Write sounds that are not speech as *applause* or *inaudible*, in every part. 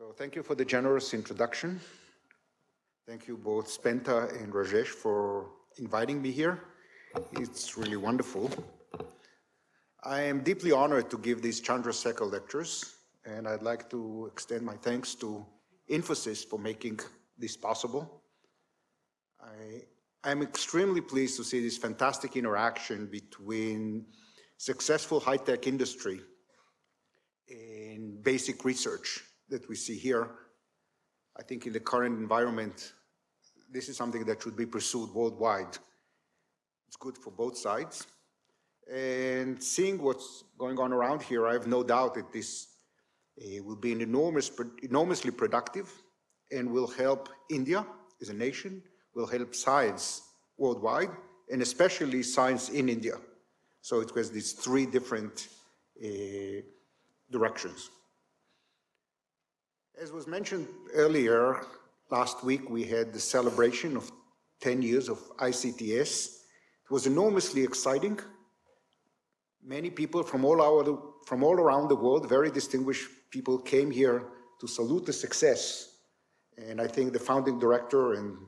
So thank you for the generous introduction. Thank you both Spenta and Rajesh for inviting me here. It's really wonderful. I am deeply honored to give these Chandrasekhar lectures, and I'd like to extend my thanks to Infosys for making this possible. I, I'm extremely pleased to see this fantastic interaction between successful high-tech industry and basic research that we see here. I think in the current environment, this is something that should be pursued worldwide. It's good for both sides. And seeing what's going on around here, I have no doubt that this uh, will be an enormous, enormously productive and will help India as a nation, will help science worldwide, and especially science in India. So it has these three different uh, directions. As was mentioned earlier, last week we had the celebration of 10 years of ICTS. It was enormously exciting. Many people from all, our, from all around the world, very distinguished people, came here to salute the success. And I think the founding director and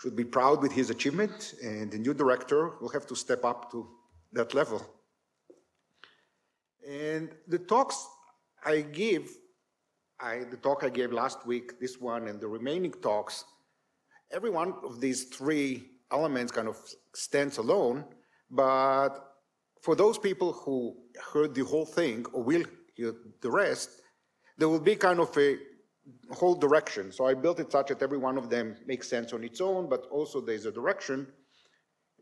should be proud with his achievement, and the new director will have to step up to that level. And the talks I give, I, the talk I gave last week, this one, and the remaining talks, every one of these three elements kind of stands alone, but for those people who heard the whole thing or will hear the rest, there will be kind of a whole direction. So I built it such that every one of them makes sense on its own, but also there's a direction.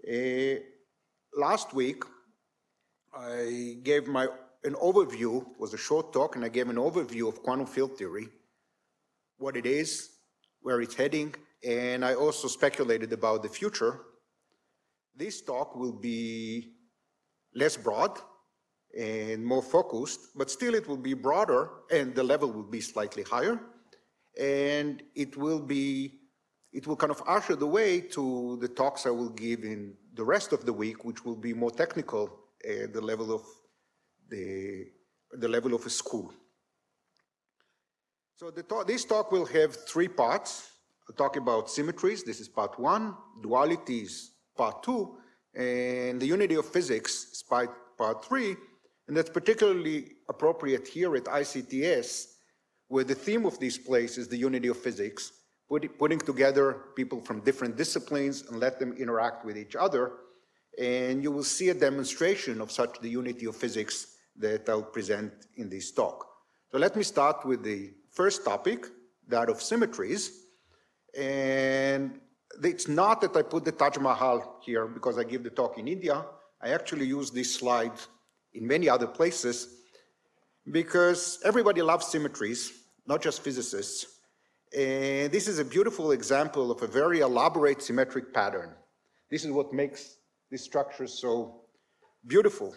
Uh, last week, I gave my an overview, was a short talk, and I gave an overview of quantum field theory, what it is, where it's heading, and I also speculated about the future. This talk will be less broad and more focused, but still it will be broader and the level will be slightly higher and it will be, it will kind of usher the way to the talks I will give in the rest of the week, which will be more technical at the level of the, the level of a school. So talk, this talk will have three parts. I'll talk about symmetries, this is part one, dualities, part two, and the unity of physics is part, part three, and that's particularly appropriate here at ICTS where the theme of this place is the unity of physics, put, putting together people from different disciplines and let them interact with each other. And you will see a demonstration of such the unity of physics that I'll present in this talk. So let me start with the first topic, that of symmetries. And it's not that I put the Taj Mahal here because I give the talk in India. I actually use this slide in many other places because everybody loves symmetries, not just physicists. And this is a beautiful example of a very elaborate symmetric pattern. This is what makes this structure so beautiful.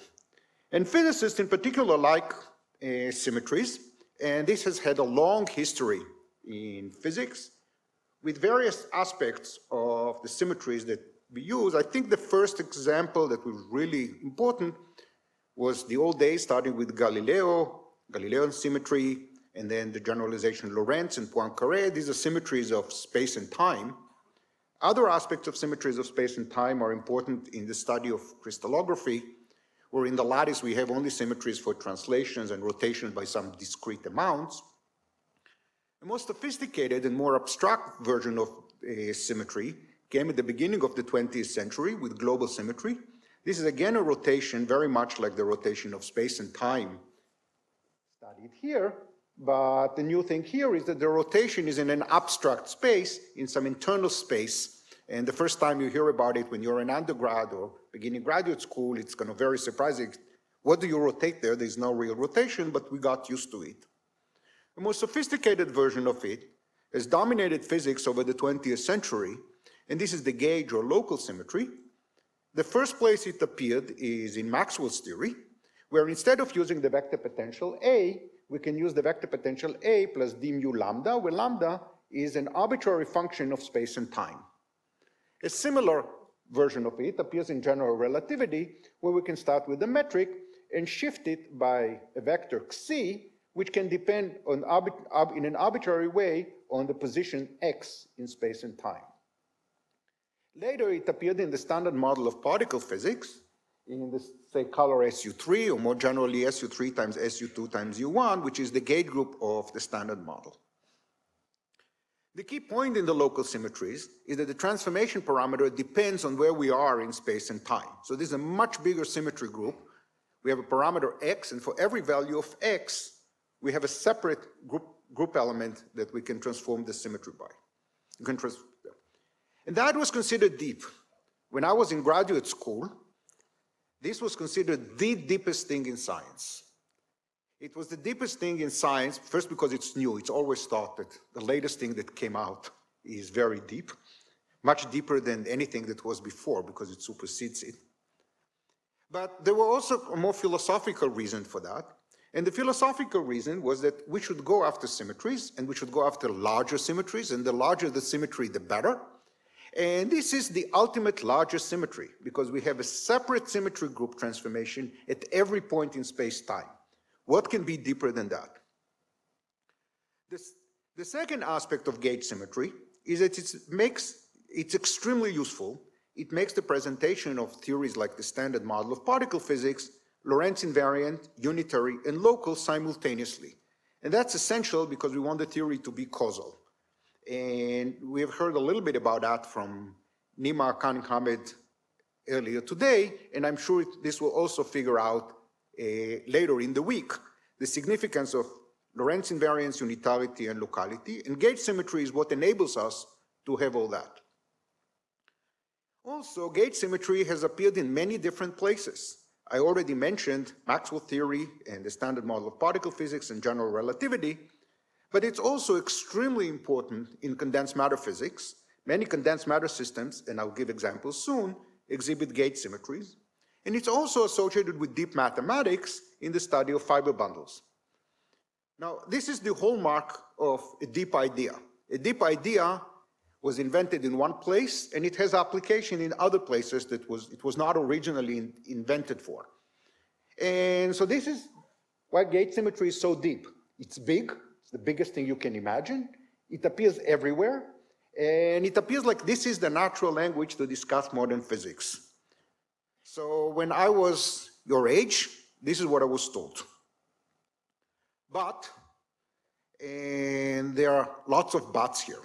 And physicists in particular like uh, symmetries, and this has had a long history in physics with various aspects of the symmetries that we use. I think the first example that was really important was the old days, starting with Galileo, Galilean symmetry, and then the generalization Lorentz and Poincaré. These are symmetries of space and time. Other aspects of symmetries of space and time are important in the study of crystallography, where in the lattice we have only symmetries for translations and rotations by some discrete amounts. A more sophisticated and more abstract version of uh, symmetry came at the beginning of the 20th century with global symmetry. This is again a rotation very much like the rotation of space and time studied here, but the new thing here is that the rotation is in an abstract space, in some internal space, and the first time you hear about it when you're an undergrad or beginning graduate school, it's kind of very surprising. What do you rotate there? There's no real rotation, but we got used to it. The more sophisticated version of it has dominated physics over the 20th century, and this is the gauge or local symmetry. The first place it appeared is in Maxwell's theory, where instead of using the vector potential A, we can use the vector potential A plus d mu lambda, where lambda is an arbitrary function of space and time. A similar version of it appears in general relativity, where we can start with the metric and shift it by a vector xi, which can depend on, in an arbitrary way on the position x in space and time. Later, it appeared in the standard model of particle physics, in the, say, color SU3, or more generally SU3 times SU2 times U1, which is the gauge group of the standard model. The key point in the local symmetries is that the transformation parameter depends on where we are in space and time. So this is a much bigger symmetry group. We have a parameter x, and for every value of x, we have a separate group, group element that we can transform the symmetry by. You can trans and that was considered deep. When I was in graduate school, this was considered the deepest thing in science. It was the deepest thing in science, first because it's new. It's always thought that the latest thing that came out is very deep, much deeper than anything that was before because it supersedes it. But there were also a more philosophical reason for that. And the philosophical reason was that we should go after symmetries and we should go after larger symmetries and the larger the symmetry, the better. And this is the ultimate larger symmetry because we have a separate symmetry group transformation at every point in space-time. What can be deeper than that? This, the second aspect of gauge symmetry is that it makes, it's extremely useful. It makes the presentation of theories like the standard model of particle physics Lorentz invariant, unitary, and local simultaneously. And that's essential because we want the theory to be causal. And we have heard a little bit about that from Nima Arkani-Hamed earlier today, and I'm sure this will also figure out Uh, later in the week the significance of Lorentz invariance, unitarity, and locality. And gauge symmetry is what enables us to have all that. Also, gauge symmetry has appeared in many different places. I already mentioned Maxwell theory and the standard model of particle physics and general relativity, but it's also extremely important in condensed matter physics. Many condensed matter systems, and I'll give examples soon, exhibit gauge symmetries. And it's also associated with deep mathematics in the study of fiber bundles. Now, this is the hallmark of a deep idea. A deep idea was invented in one place and it has application in other places that was, it was not originally in, invented for. And so this is why gauge symmetry is so deep. It's big, it's the biggest thing you can imagine. It appears everywhere, and it appears like this is the natural language to discuss modern physics. So when I was your age, this is what I was told. But, and there are lots of buts here.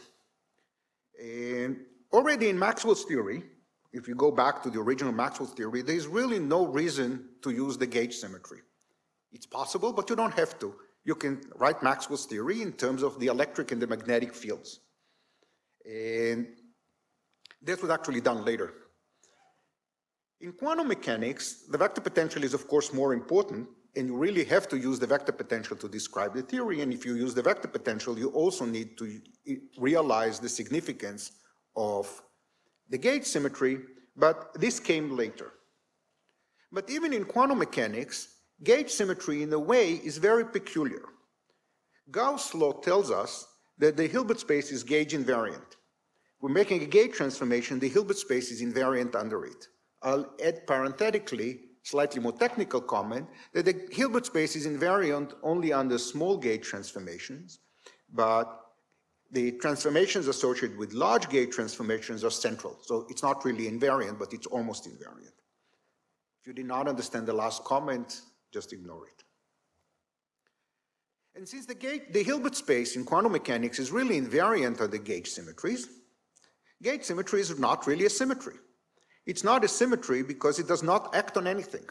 And already in Maxwell's theory, if you go back to the original Maxwell's theory, there's really no reason to use the gauge symmetry. It's possible, but you don't have to. You can write Maxwell's theory in terms of the electric and the magnetic fields. And this was actually done later. In quantum mechanics, the vector potential is of course more important, and you really have to use the vector potential to describe the theory. And if you use the vector potential, you also need to realize the significance of the gauge symmetry, but this came later. But even in quantum mechanics, gauge symmetry in a way is very peculiar. Gauss' law tells us that the Hilbert space is gauge invariant. We're making a gauge transformation, the Hilbert space is invariant under it. I'll add parenthetically slightly more technical comment that the Hilbert space is invariant only under small gauge transformations, but the transformations associated with large gauge transformations are central. So it's not really invariant, but it's almost invariant. If you did not understand the last comment, just ignore it. And since the, gauge, the Hilbert space in quantum mechanics is really invariant under gauge symmetries, gauge symmetry is not really a symmetry. It's not a symmetry because it does not act on anything.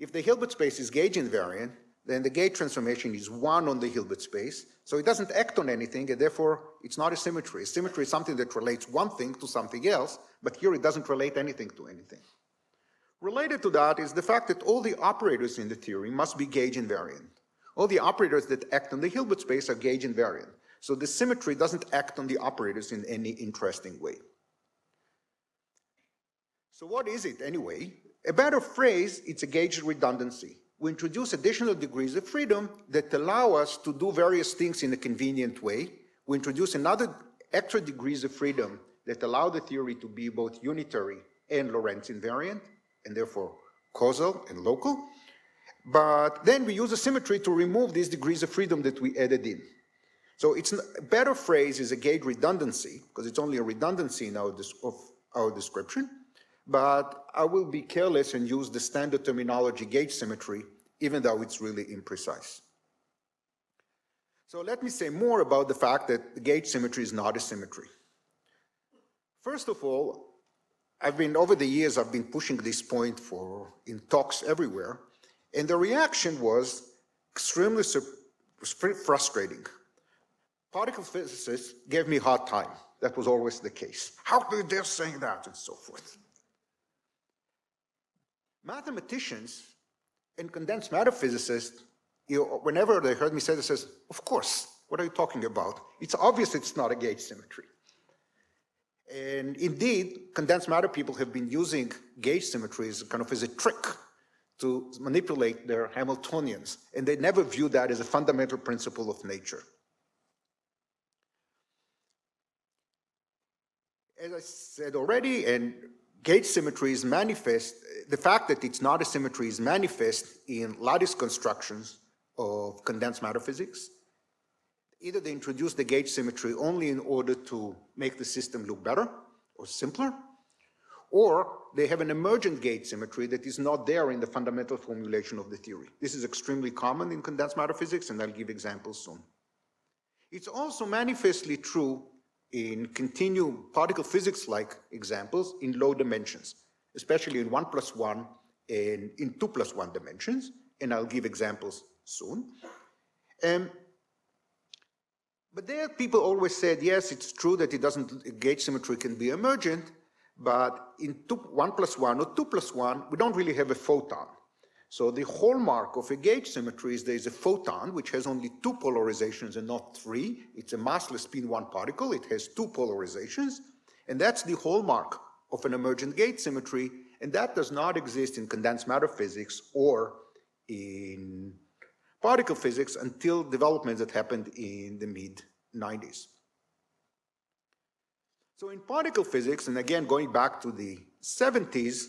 If the Hilbert space is gauge invariant, then the gauge transformation is one on the Hilbert space, so it doesn't act on anything, and therefore it's not a symmetry. A symmetry is something that relates one thing to something else, but here it doesn't relate anything to anything. Related to that is the fact that all the operators in the theory must be gauge invariant. All the operators that act on the Hilbert space are gauge invariant. So the symmetry doesn't act on the operators in any interesting way. So what is it anyway? A better phrase, it's a gauge redundancy. We introduce additional degrees of freedom that allow us to do various things in a convenient way. We introduce another extra degrees of freedom that allow the theory to be both unitary and Lorentz invariant, and therefore causal and local. But then we use a symmetry to remove these degrees of freedom that we added in. So it's a better phrase is a gauge redundancy, because it's only a redundancy in our, of our description. But I will be careless and use the standard terminology gauge symmetry, even though it's really imprecise. So let me say more about the fact that gauge symmetry is not a symmetry. First of all, I've been, over the years, I've been pushing this point for, in talks everywhere, and the reaction was extremely frustrating. Particle physicists gave me a hard time. That was always the case. How could they saying that, and so forth. Mathematicians and condensed matter physicists, you whenever they heard me say this, says, of course, what are you talking about? It's obvious it's not a gauge symmetry. And indeed, condensed matter people have been using gauge symmetries kind of as a trick to manipulate their Hamiltonians, and they never view that as a fundamental principle of nature. As I said already, and gauge symmetry is manifest, the fact that it's not a symmetry is manifest in lattice constructions of condensed matter physics, either they introduce the gauge symmetry only in order to make the system look better or simpler, or they have an emergent gauge symmetry that is not there in the fundamental formulation of the theory. This is extremely common in condensed matter physics, and I'll give examples soon. It's also manifestly true in continuum particle physics-like examples in low dimensions, especially in one plus one and in two plus one dimensions, and I'll give examples soon. Um, but there people always said, yes, it's true that it doesn't, gauge symmetry can be emergent, but in two, one plus one or two plus one, we don't really have a photon. So the hallmark of a gauge symmetry is there's a photon, which has only two polarizations and not three. It's a massless spin one particle. It has two polarizations. And that's the hallmark of an emergent gauge symmetry. And that does not exist in condensed matter physics or in particle physics until developments that happened in the mid 90s. So in particle physics, and again going back to the 70s,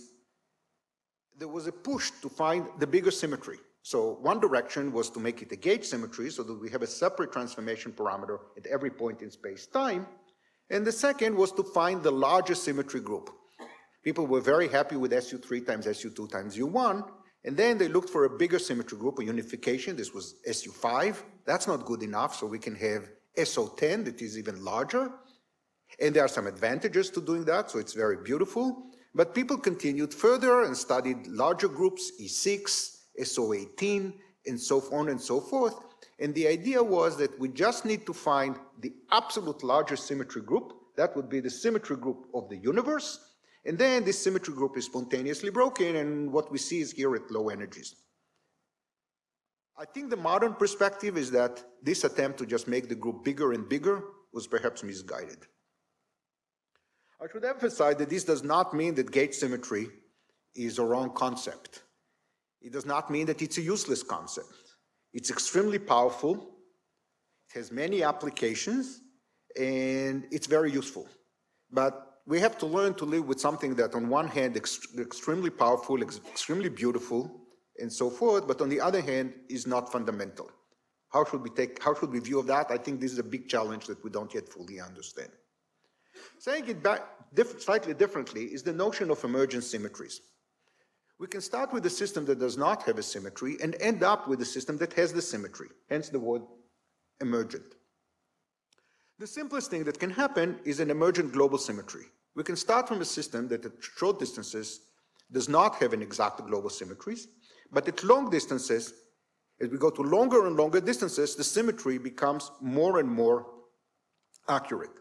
there was a push to find the bigger symmetry. So one direction was to make it a gauge symmetry so that we have a separate transformation parameter at every point in space-time. And the second was to find the largest symmetry group. People were very happy with SU3 times SU2 times U1, and then they looked for a bigger symmetry group, a unification. This was SU5. That's not good enough, so we can have SO10 that is even larger. And there are some advantages to doing that, so it's very beautiful. But people continued further and studied larger groups, E6, SO18, and so on and so forth. And the idea was that we just need to find the absolute largest symmetry group. That would be the symmetry group of the universe. And then this symmetry group is spontaneously broken, and what we see is here at low energies. I think the modern perspective is that this attempt to just make the group bigger and bigger was perhaps misguided. I should emphasize that this does not mean that gauge symmetry is a wrong concept. It does not mean that it's a useless concept. It's extremely powerful, it has many applications, and it's very useful. But we have to learn to live with something that on one hand ext extremely powerful, ex extremely beautiful, and so forth, but on the other hand is not fundamental. How should we take, how should we view that? I think this is a big challenge that we don't yet fully understand. Saying it back diff slightly differently is the notion of emergent symmetries. We can start with a system that does not have a symmetry and end up with a system that has the symmetry, hence the word emergent. The simplest thing that can happen is an emergent global symmetry. We can start from a system that at short distances does not have an exact global symmetries, but at long distances, as we go to longer and longer distances, the symmetry becomes more and more accurate.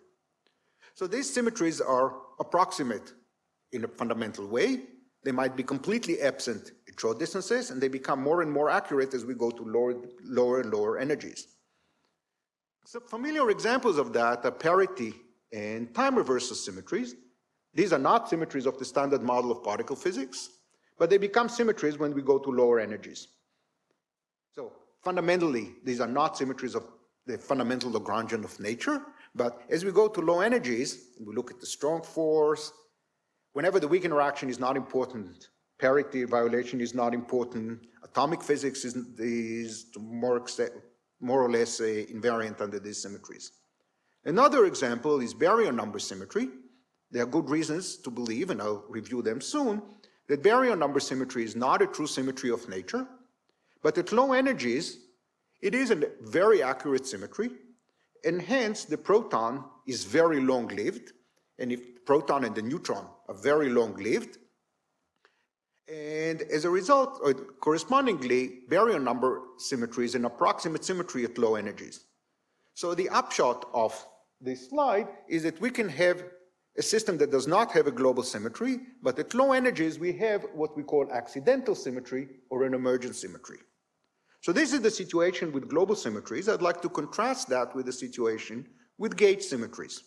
So these symmetries are approximate in a fundamental way. They might be completely absent at short distances, and they become more and more accurate as we go to lower, lower and lower energies. So familiar examples of that are parity and time reversal symmetries. These are not symmetries of the standard model of particle physics, but they become symmetries when we go to lower energies. So fundamentally, these are not symmetries of the fundamental Lagrangian of nature, but as we go to low energies, we look at the strong force, whenever the weak interaction is not important, parity violation is not important. Atomic physics is, is more, more or less uh, invariant under these symmetries. Another example is baryon number symmetry. There are good reasons to believe, and I'll review them soon, that baryon number symmetry is not a true symmetry of nature, but at low energies, it is a very accurate symmetry, and hence the proton is very long-lived, and if proton and the neutron are very long-lived, and as a result, or correspondingly, baryon number symmetry is an approximate symmetry at low energies. So the upshot of this slide is that we can have a system that does not have a global symmetry, but at low energies we have what we call accidental symmetry or an emergent symmetry. So this is the situation with global symmetries. I'd like to contrast that with the situation with gauge symmetries.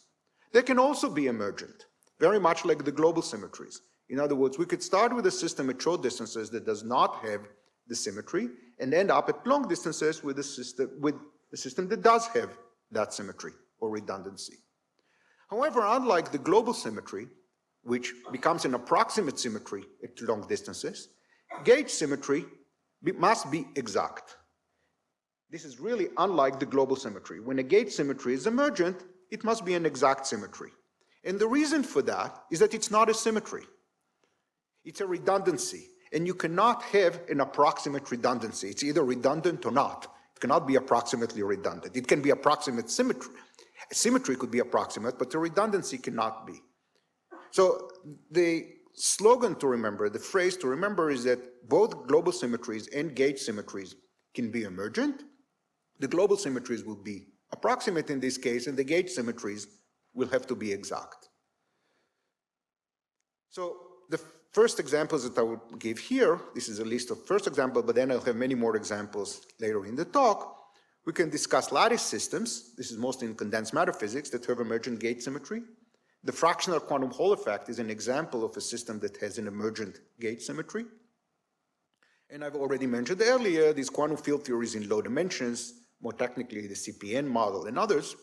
They can also be emergent, very much like the global symmetries. In other words, we could start with a system at short distances that does not have the symmetry and end up at long distances with a system, with a system that does have that symmetry or redundancy. However, unlike the global symmetry, which becomes an approximate symmetry at long distances, gauge symmetry must be exact. This is really unlike the global symmetry. When a gauge symmetry is emergent, it must be an exact symmetry. And the reason for that is that it's not a symmetry. It's a redundancy. And you cannot have an approximate redundancy. It's either redundant or not. It cannot be approximately redundant. It can be approximate symmetry. Symmetry could be approximate, but the redundancy cannot be. So the slogan to remember, the phrase to remember is that both global symmetries and gauge symmetries can be emergent. The global symmetries will be approximate in this case, and the gauge symmetries will have to be exact. So the first examples that I will give here, this is a list of first examples, but then I'll have many more examples later in the talk. We can discuss lattice systems, this is mostly in condensed matter physics, that have emergent gauge symmetry. The fractional quantum Hall effect is an example of a system that has an emergent gauge symmetry. And I've already mentioned earlier these quantum field theories in low dimensions, more technically the CPN model and others.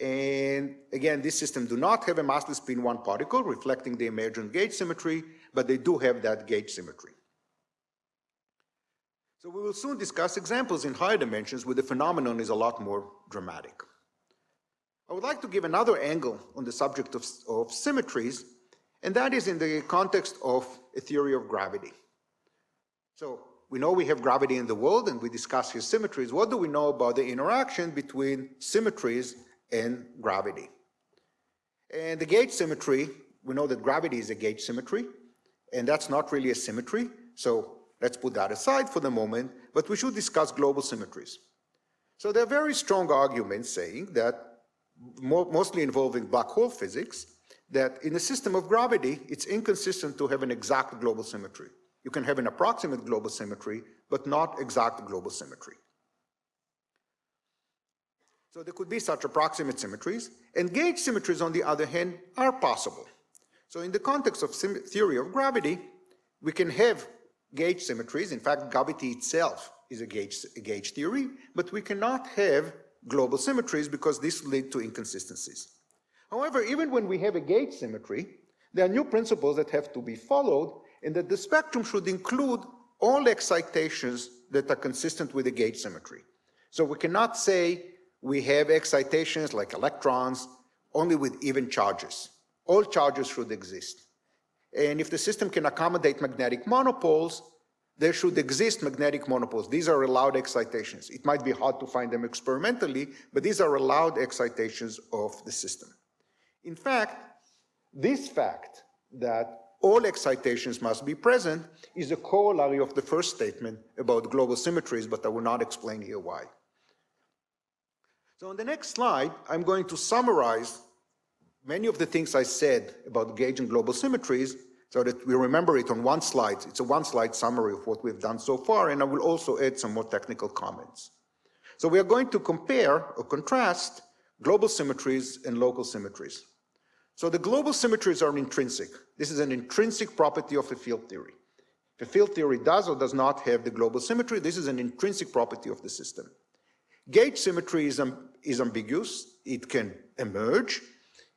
And again, this system do not have a massless spin one particle reflecting the emergent gauge symmetry, but they do have that gauge symmetry. So we will soon discuss examples in higher dimensions where the phenomenon is a lot more dramatic. I would like to give another angle on the subject of, of symmetries, and that is in the context of a theory of gravity. So we know we have gravity in the world and we discuss here symmetries. What do we know about the interaction between symmetries and gravity? And the gauge symmetry, we know that gravity is a gauge symmetry, and that's not really a symmetry. So let's put that aside for the moment, but we should discuss global symmetries. So there are very strong arguments saying that mostly involving black hole physics, that in a system of gravity, it's inconsistent to have an exact global symmetry. You can have an approximate global symmetry, but not exact global symmetry. So there could be such approximate symmetries, and gauge symmetries, on the other hand, are possible. So in the context of theory of gravity, we can have gauge symmetries. In fact, gravity itself is a gauge, a gauge theory, but we cannot have global symmetries because this lead to inconsistencies. However, even when we have a gauge symmetry, there are new principles that have to be followed and that the spectrum should include all excitations that are consistent with the gauge symmetry. So we cannot say we have excitations like electrons only with even charges. All charges should exist. And if the system can accommodate magnetic monopoles, there should exist magnetic monopoles. These are allowed excitations. It might be hard to find them experimentally, but these are allowed excitations of the system. In fact, this fact that all excitations must be present is a corollary of the first statement about global symmetries, but I will not explain here why. So on the next slide, I'm going to summarize many of the things I said about gauge and global symmetries so that we remember it on one slide. It's a one slide summary of what we've done so far, and I will also add some more technical comments. So we are going to compare or contrast global symmetries and local symmetries. So the global symmetries are intrinsic. This is an intrinsic property of the field theory. If a field theory does or does not have the global symmetry, this is an intrinsic property of the system. Gauge symmetry is, um, is ambiguous. It can emerge,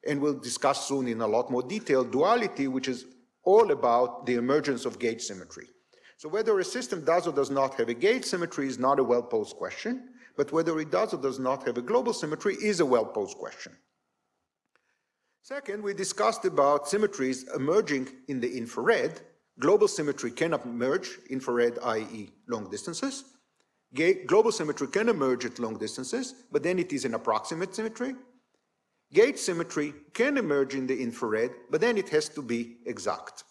and we'll discuss soon in a lot more detail duality, which is all about the emergence of gauge symmetry. So whether a system does or does not have a gauge symmetry is not a well-posed question, but whether it does or does not have a global symmetry is a well-posed question. Second, we discussed about symmetries emerging in the infrared. Global symmetry cannot emerge, infrared i.e. long distances. Global symmetry can emerge at long distances, but then it is an approximate symmetry. Gauge symmetry can emerge in the infrared, but then it has to be exact.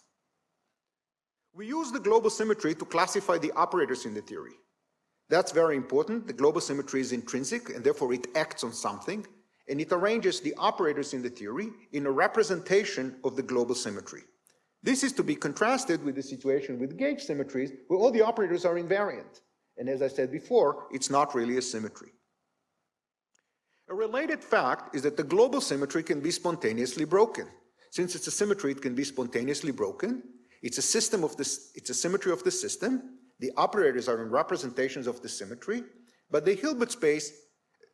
We use the global symmetry to classify the operators in the theory. That's very important. The global symmetry is intrinsic, and therefore it acts on something, and it arranges the operators in the theory in a representation of the global symmetry. This is to be contrasted with the situation with gauge symmetries, where all the operators are invariant. And as I said before, it's not really a symmetry. A related fact is that the global symmetry can be spontaneously broken. Since it's a symmetry, it can be spontaneously broken, it's a system of this, it's a symmetry of the system. The operators are in representations of the symmetry, but the Hilbert space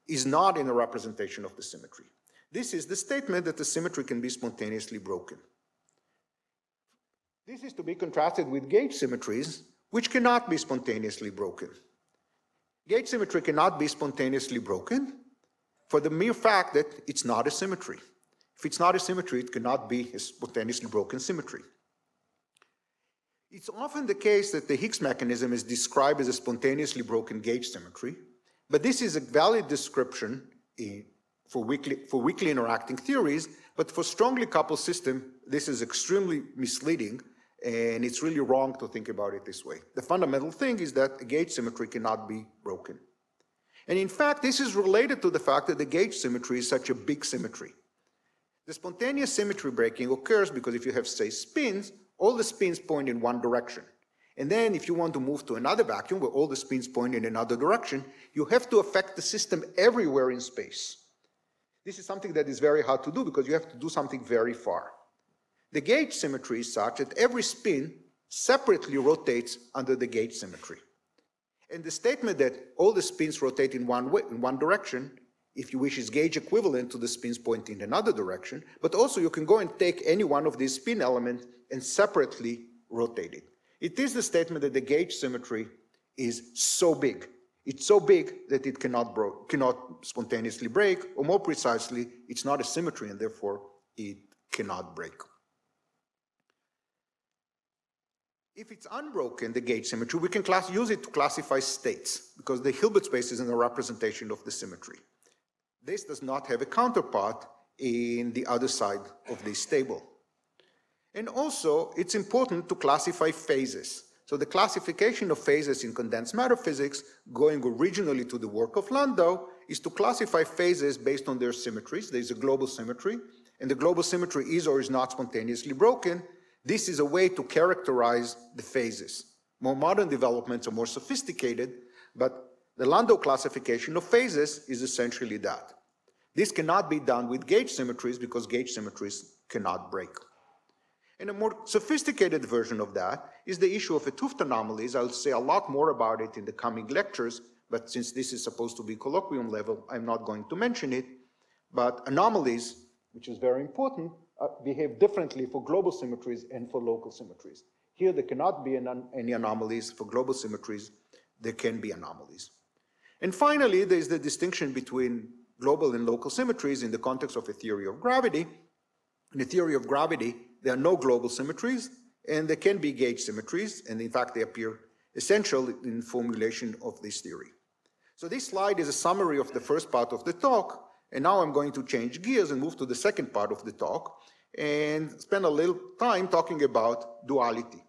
is not in a representation of the symmetry. This is the statement that the symmetry can be spontaneously broken. This is to be contrasted with gauge symmetries, which cannot be spontaneously broken. Gauge symmetry cannot be spontaneously broken for the mere fact that it's not a symmetry. If it's not a symmetry, it cannot be a spontaneously broken symmetry. It's often the case that the Higgs mechanism is described as a spontaneously broken gauge symmetry, but this is a valid description for weakly, for weakly interacting theories, but for strongly coupled system, this is extremely misleading, and it's really wrong to think about it this way. The fundamental thing is that a gauge symmetry cannot be broken. And in fact, this is related to the fact that the gauge symmetry is such a big symmetry. The spontaneous symmetry breaking occurs because if you have, say, spins, all the spins point in one direction. And then if you want to move to another vacuum where all the spins point in another direction, you have to affect the system everywhere in space. This is something that is very hard to do because you have to do something very far. The gauge symmetry is such that every spin separately rotates under the gauge symmetry. And the statement that all the spins rotate in one way, in one direction, if you wish, is gauge equivalent to the spins pointing in another direction, but also you can go and take any one of these spin elements and separately rotate it. It is the statement that the gauge symmetry is so big. It's so big that it cannot, cannot spontaneously break, or more precisely, it's not a symmetry and therefore it cannot break. If it's unbroken, the gauge symmetry, we can class, use it to classify states because the Hilbert space is in a representation of the symmetry. This does not have a counterpart in the other side of this table. And also, it's important to classify phases. So the classification of phases in condensed matter physics, going originally to the work of Landau, is to classify phases based on their symmetries. There's a global symmetry, and the global symmetry is or is not spontaneously broken. This is a way to characterize the phases. More modern developments are more sophisticated, but the Landau classification of phases is essentially that. This cannot be done with gauge symmetries because gauge symmetries cannot break. And a more sophisticated version of that is the issue of 't Hooft anomalies. I'll say a lot more about it in the coming lectures, but since this is supposed to be colloquium level, I'm not going to mention it. But anomalies, which is very important, uh, behave differently for global symmetries and for local symmetries. Here there cannot be an, any anomalies. For global symmetries, there can be anomalies. And finally, there's the distinction between global and local symmetries in the context of a theory of gravity. In the theory of gravity, there are no global symmetries, and there can be gauge symmetries, and in fact, they appear essential in formulation of this theory. So this slide is a summary of the first part of the talk, and now I'm going to change gears and move to the second part of the talk and spend a little time talking about duality.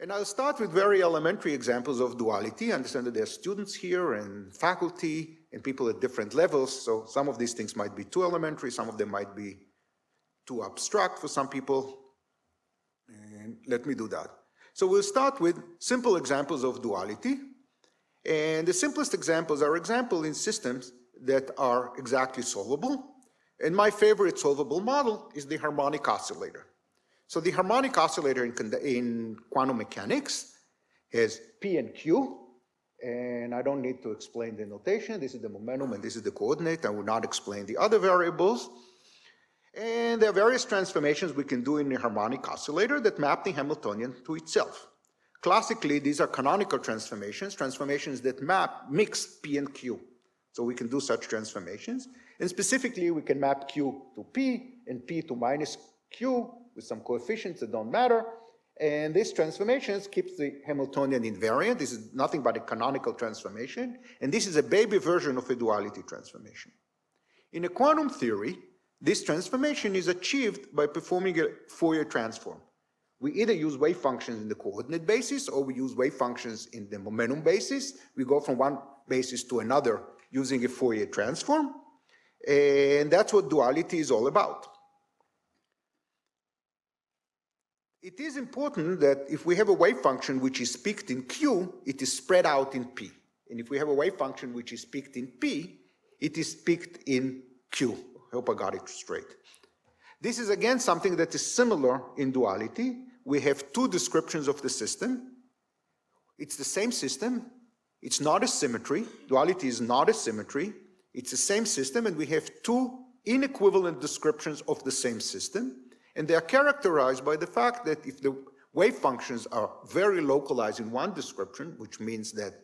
And I'll start with very elementary examples of duality. I understand that there are students here and faculty and people at different levels, so some of these things might be too elementary, some of them might be too abstract for some people, and let me do that. So we'll start with simple examples of duality, and the simplest examples are examples in systems that are exactly solvable, and my favorite solvable model is the harmonic oscillator. So the harmonic oscillator in, in quantum mechanics has P and Q, and I don't need to explain the notation. This is the momentum and this is the coordinate. I will not explain the other variables. And there are various transformations we can do in the harmonic oscillator that map the Hamiltonian to itself. Classically, these are canonical transformations, transformations that map mix P and Q. So we can do such transformations. And specifically, we can map Q to P and P to minus Q with some coefficients that don't matter. And this transformation keeps the Hamiltonian invariant. This is nothing but a canonical transformation. And this is a baby version of a duality transformation. In a quantum theory, this transformation is achieved by performing a Fourier transform. We either use wave functions in the coordinate basis or we use wave functions in the momentum basis. We go from one basis to another using a Fourier transform. And that's what duality is all about. It is important that if we have a wave function which is peaked in Q, it is spread out in P. And if we have a wave function which is peaked in P, it is peaked in Q. I hope I got it straight. This is again something that is similar in duality. We have two descriptions of the system. It's the same system. It's not a symmetry. Duality is not a symmetry. It's the same system, and we have two inequivalent descriptions of the same system. And they are characterized by the fact that if the wave functions are very localized in one description, which means that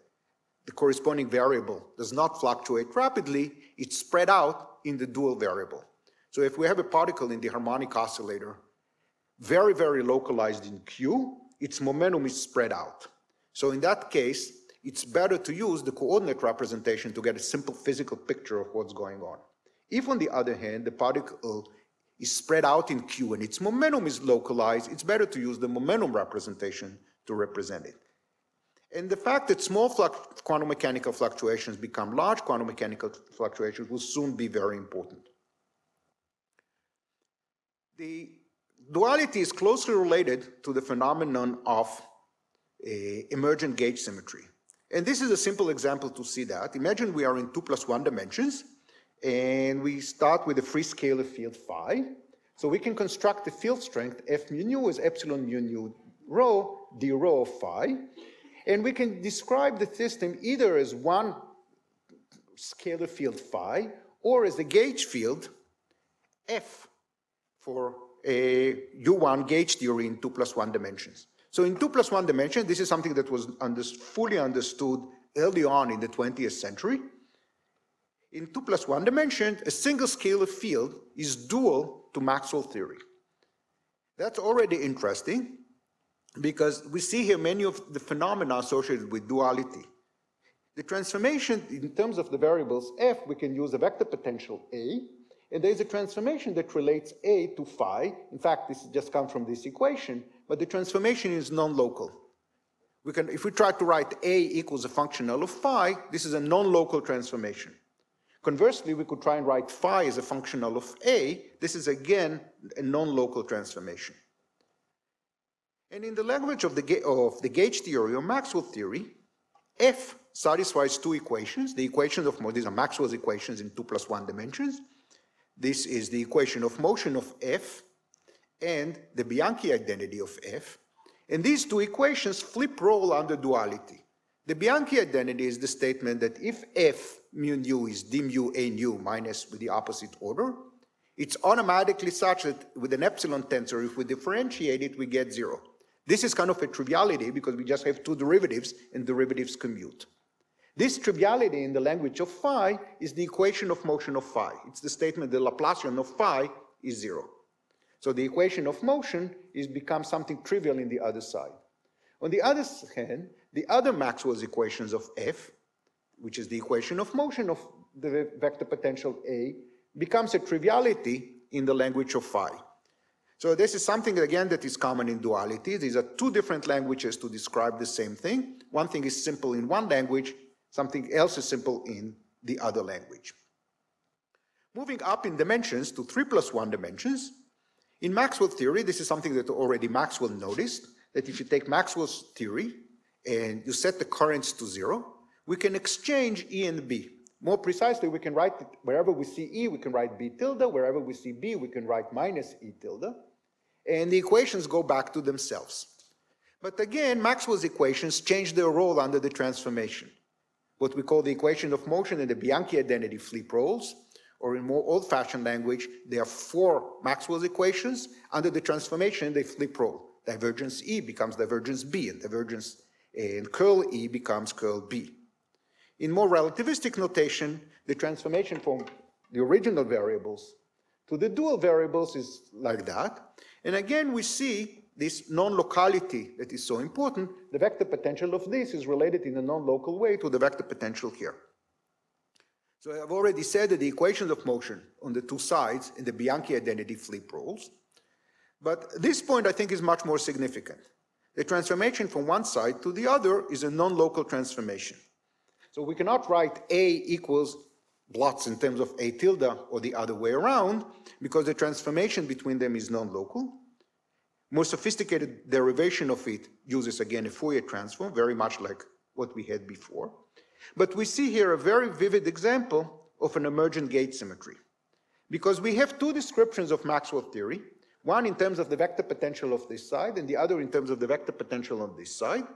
the corresponding variable does not fluctuate rapidly, it's spread out in the dual variable. So if we have a particle in the harmonic oscillator, very, very localized in Q, its momentum is spread out. So in that case, it's better to use the coordinate representation to get a simple physical picture of what's going on. If, on the other hand, the particle is spread out in Q and its momentum is localized, it's better to use the momentum representation to represent it. And the fact that small quantum mechanical fluctuations become large quantum mechanical fluctuations will soon be very important. The duality is closely related to the phenomenon of uh, emergent gauge symmetry. And this is a simple example to see that. Imagine we are in two plus one dimensions, and we start with a free scalar field phi. So we can construct the field strength F mu nu is epsilon mu nu rho d rho of phi. And we can describe the system either as one scalar field phi or as a gauge field F for a U1 gauge theory in two plus one dimensions. So in two plus one dimensions, this is something that was under, fully understood early on in the 20th century. In two plus one dimension, a single scalar field is dual to Maxwell theory. That's already interesting because we see here many of the phenomena associated with duality. The transformation in terms of the variables f, we can use a vector potential A, and there's a transformation that relates A to phi. In fact, this just comes from this equation, but the transformation is non-local. We can, if we try to write A equals a function of phi, this is a non-local transformation. Conversely, we could try and write phi as a functional of A. This is again a non-local transformation. And in the language of the, of the gauge theory or Maxwell theory, F satisfies two equations. The equations of, these are Maxwell's equations in two plus one dimensions. This is the equation of motion of F and the Bianchi identity of F. And these two equations flip role under duality. The Bianchi identity is the statement that if F mu nu is d mu a nu minus with the opposite order, it's automatically such that with an epsilon tensor, if we differentiate it, we get zero. This is kind of a triviality because we just have two derivatives and derivatives commute. This triviality in the language of phi is the equation of motion of phi. It's the statement that the Laplacian of phi is zero. So the equation of motion is become something trivial in the other side. On the other hand, the other Maxwell's equations of F, which is the equation of motion of the vector potential A, becomes a triviality in the language of phi. So this is something, again, that is common in duality. These are two different languages to describe the same thing. One thing is simple in one language, something else is simple in the other language. Moving up in dimensions to 3 plus 1 dimensions, in Maxwell theory, this is something that already Maxwell noticed, that if you take Maxwell's theory and you set the currents to zero, we can exchange E and B. More precisely, we can write, wherever we see E, we can write B tilde, wherever we see B, we can write minus E tilde, and the equations go back to themselves. But again, Maxwell's equations change their role under the transformation. What we call the equation of motion and the Bianchi identity flip roles. Or in more old-fashioned language, there are four Maxwell's equations. Under the transformation, they flip role. Divergence E becomes divergence B, and divergence and curl E becomes curl B. In more relativistic notation, the transformation from the original variables to the dual variables is like that. And again, we see this non-locality that is so important. The vector potential of this is related in a non-local way to the vector potential here. So I've already said that the equations of motion on the two sides in the Bianchi identity flip rules. But this point I think is much more significant. The transformation from one side to the other is a non-local transformation. So we cannot write A equals blots in terms of A tilde or the other way around because the transformation between them is non-local. More sophisticated derivation of it uses again a Fourier transform, very much like what we had before. But we see here a very vivid example of an emergent gauge symmetry. Because we have two descriptions of Maxwell theory, one in terms of the vector potential of this side and the other in terms of the vector potential on this side.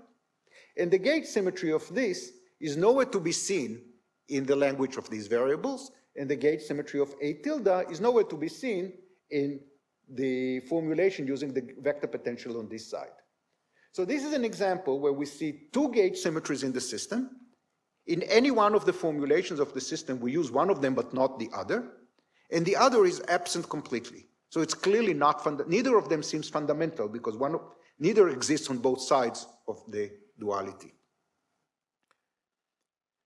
And the gauge symmetry of this is nowhere to be seen in the language of these variables, and the gauge symmetry of A tilde is nowhere to be seen in the formulation using the vector potential on this side. So this is an example where we see two gauge symmetries in the system, in any one of the formulations of the system, we use one of them but not the other, and the other is absent completely. So it's clearly not, neither of them seems fundamental because one of, neither exists on both sides of the duality.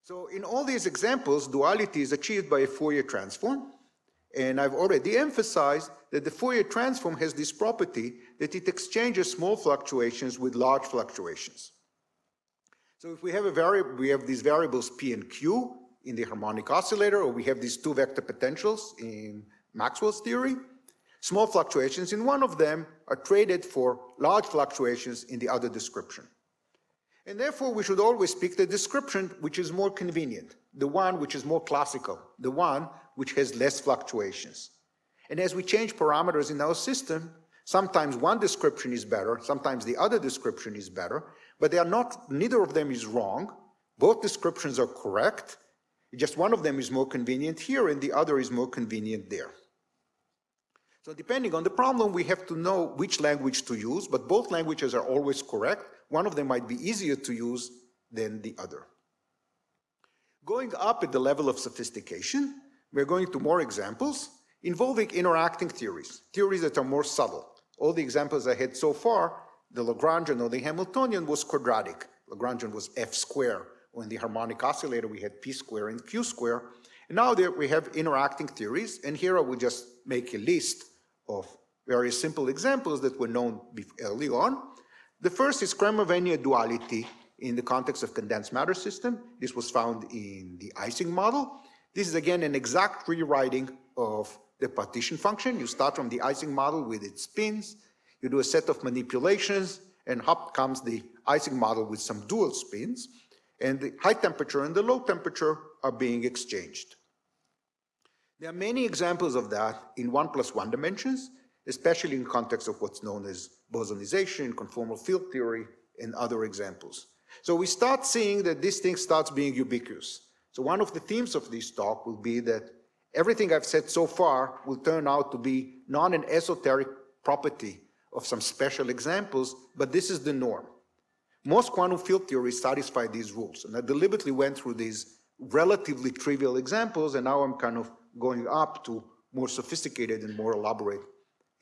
So in all these examples, duality is achieved by a Fourier transform, and I've already emphasized that the Fourier transform has this property that it exchanges small fluctuations with large fluctuations. So if we have a variable, we have these variables P and Q in the harmonic oscillator, or we have these two vector potentials in Maxwell's theory, small fluctuations in one of them are traded for large fluctuations in the other description. And therefore, we should always pick the description which is more convenient, the one which is more classical, the one which has less fluctuations. And as we change parameters in our system, sometimes one description is better, sometimes the other description is better, but they are not, neither of them is wrong. Both descriptions are correct. Just one of them is more convenient here and the other is more convenient there. So depending on the problem, we have to know which language to use, but both languages are always correct. One of them might be easier to use than the other. Going up at the level of sophistication, we're going to more examples involving interacting theories, theories that are more subtle. All the examples I had so far the Lagrangian or the Hamiltonian was quadratic. Lagrangian was f square. In the harmonic oscillator, we had p square and q square. And now there we have interacting theories, and here I will just make a list of very simple examples that were known early on. The first is Kramers-Wannier duality in the context of condensed matter system. This was found in the Ising model. This is again an exact rewriting of the partition function. You start from the Ising model with its spins, you do a set of manipulations, and up comes the Ising model with some dual spins, and the high temperature and the low temperature are being exchanged. There are many examples of that in one plus one dimensions, especially in context of what's known as bosonization, conformal field theory, and other examples. So we start seeing that this thing starts being ubiquitous. So one of the themes of this talk will be that everything I've said so far will turn out to be not an esoteric property of some special examples, but this is the norm. Most quantum field theories satisfy these rules, and I deliberately went through these relatively trivial examples, and now I'm kind of going up to more sophisticated and more elaborate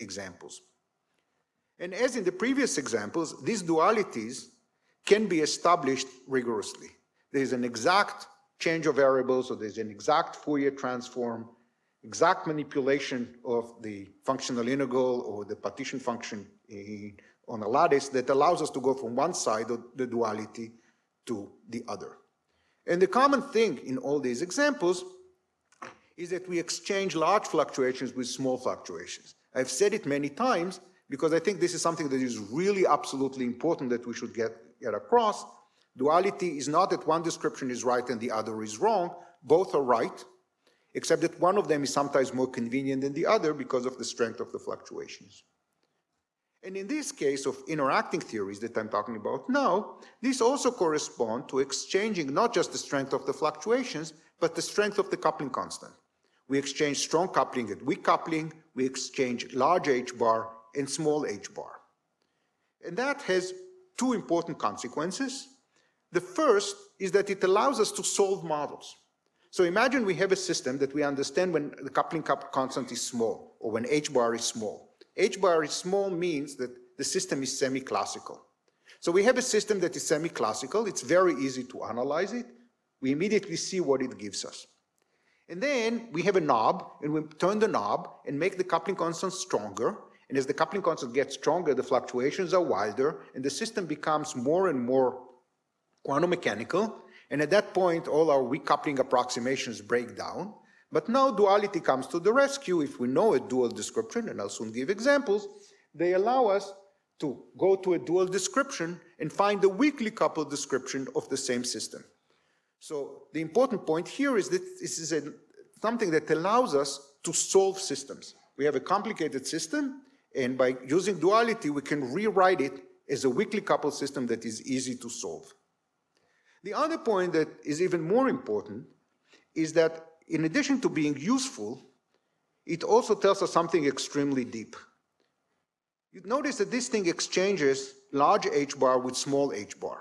examples. And as in the previous examples, these dualities can be established rigorously. There's an exact change of variables, or there's an exact Fourier transform, exact manipulation of the functional integral or the partition function in, on a lattice that allows us to go from one side of the duality to the other. And the common thing in all these examples is that we exchange large fluctuations with small fluctuations. I've said it many times because I think this is something that is really absolutely important that we should get, get across. Duality is not that one description is right and the other is wrong. Both are right except that one of them is sometimes more convenient than the other because of the strength of the fluctuations. And in this case of interacting theories that I'm talking about now, these also correspond to exchanging not just the strength of the fluctuations, but the strength of the coupling constant. We exchange strong coupling and weak coupling. We exchange large h bar and small h bar. And that has two important consequences. The first is that it allows us to solve models. So imagine we have a system that we understand when the coupling constant is small or when h bar is small. h bar is small means that the system is semi-classical. So we have a system that is semi-classical. It's very easy to analyze it. We immediately see what it gives us. And then we have a knob, and we turn the knob and make the coupling constant stronger. And as the coupling constant gets stronger, the fluctuations are wilder, and the system becomes more and more quantum mechanical. And at that point, all our weak coupling approximations break down. But now duality comes to the rescue. If we know a dual description, and I'll soon give examples, they allow us to go to a dual description and find a weakly coupled description of the same system. So the important point here is that this is a, something that allows us to solve systems. We have a complicated system, and by using duality, we can rewrite it as a weakly coupled system that is easy to solve. The other point that is even more important is that in addition to being useful, it also tells us something extremely deep. You notice that this thing exchanges large h bar with small h bar.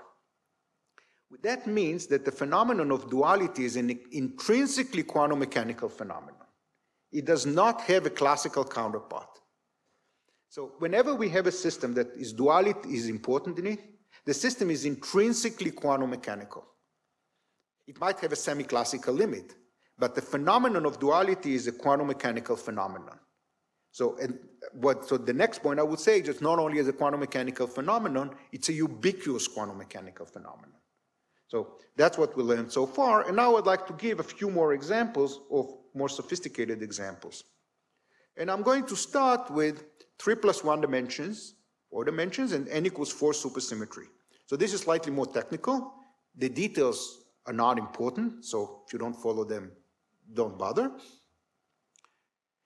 That means that the phenomenon of duality is an intrinsically quantum mechanical phenomenon. It does not have a classical counterpart. So whenever we have a system that is duality is important in it, the system is intrinsically quantum mechanical. It might have a semi-classical limit, but the phenomenon of duality is a quantum mechanical phenomenon. So, and what, so the next point I would say is not only as a quantum mechanical phenomenon, it's a ubiquitous quantum mechanical phenomenon. So that's what we learned so far. And now I'd like to give a few more examples of more sophisticated examples. And I'm going to start with three plus one dimensions, four dimensions, and n equals four supersymmetry. So this is slightly more technical. The details are not important, so if you don't follow them, don't bother.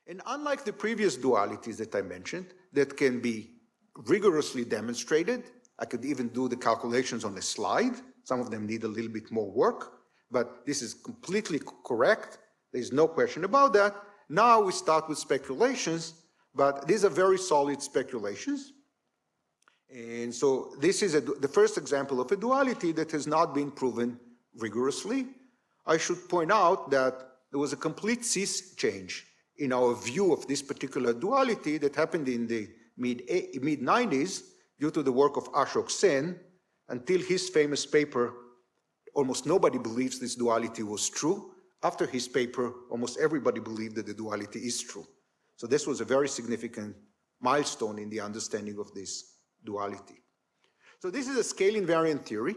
And unlike the previous dualities that I mentioned, that can be rigorously demonstrated, I could even do the calculations on the slide, some of them need a little bit more work, but this is completely correct. There's no question about that. Now we start with speculations, but these are very solid speculations. And so this is a, the first example of a duality that has not been proven rigorously. I should point out that there was a complete sea change in our view of this particular duality that happened in the mid, eh, mid 90s due to the work of Ashok Sen, until his famous paper, almost nobody believes this duality was true. After his paper, almost everybody believed that the duality is true. So this was a very significant milestone in the understanding of this duality. So this is a scale invariant theory.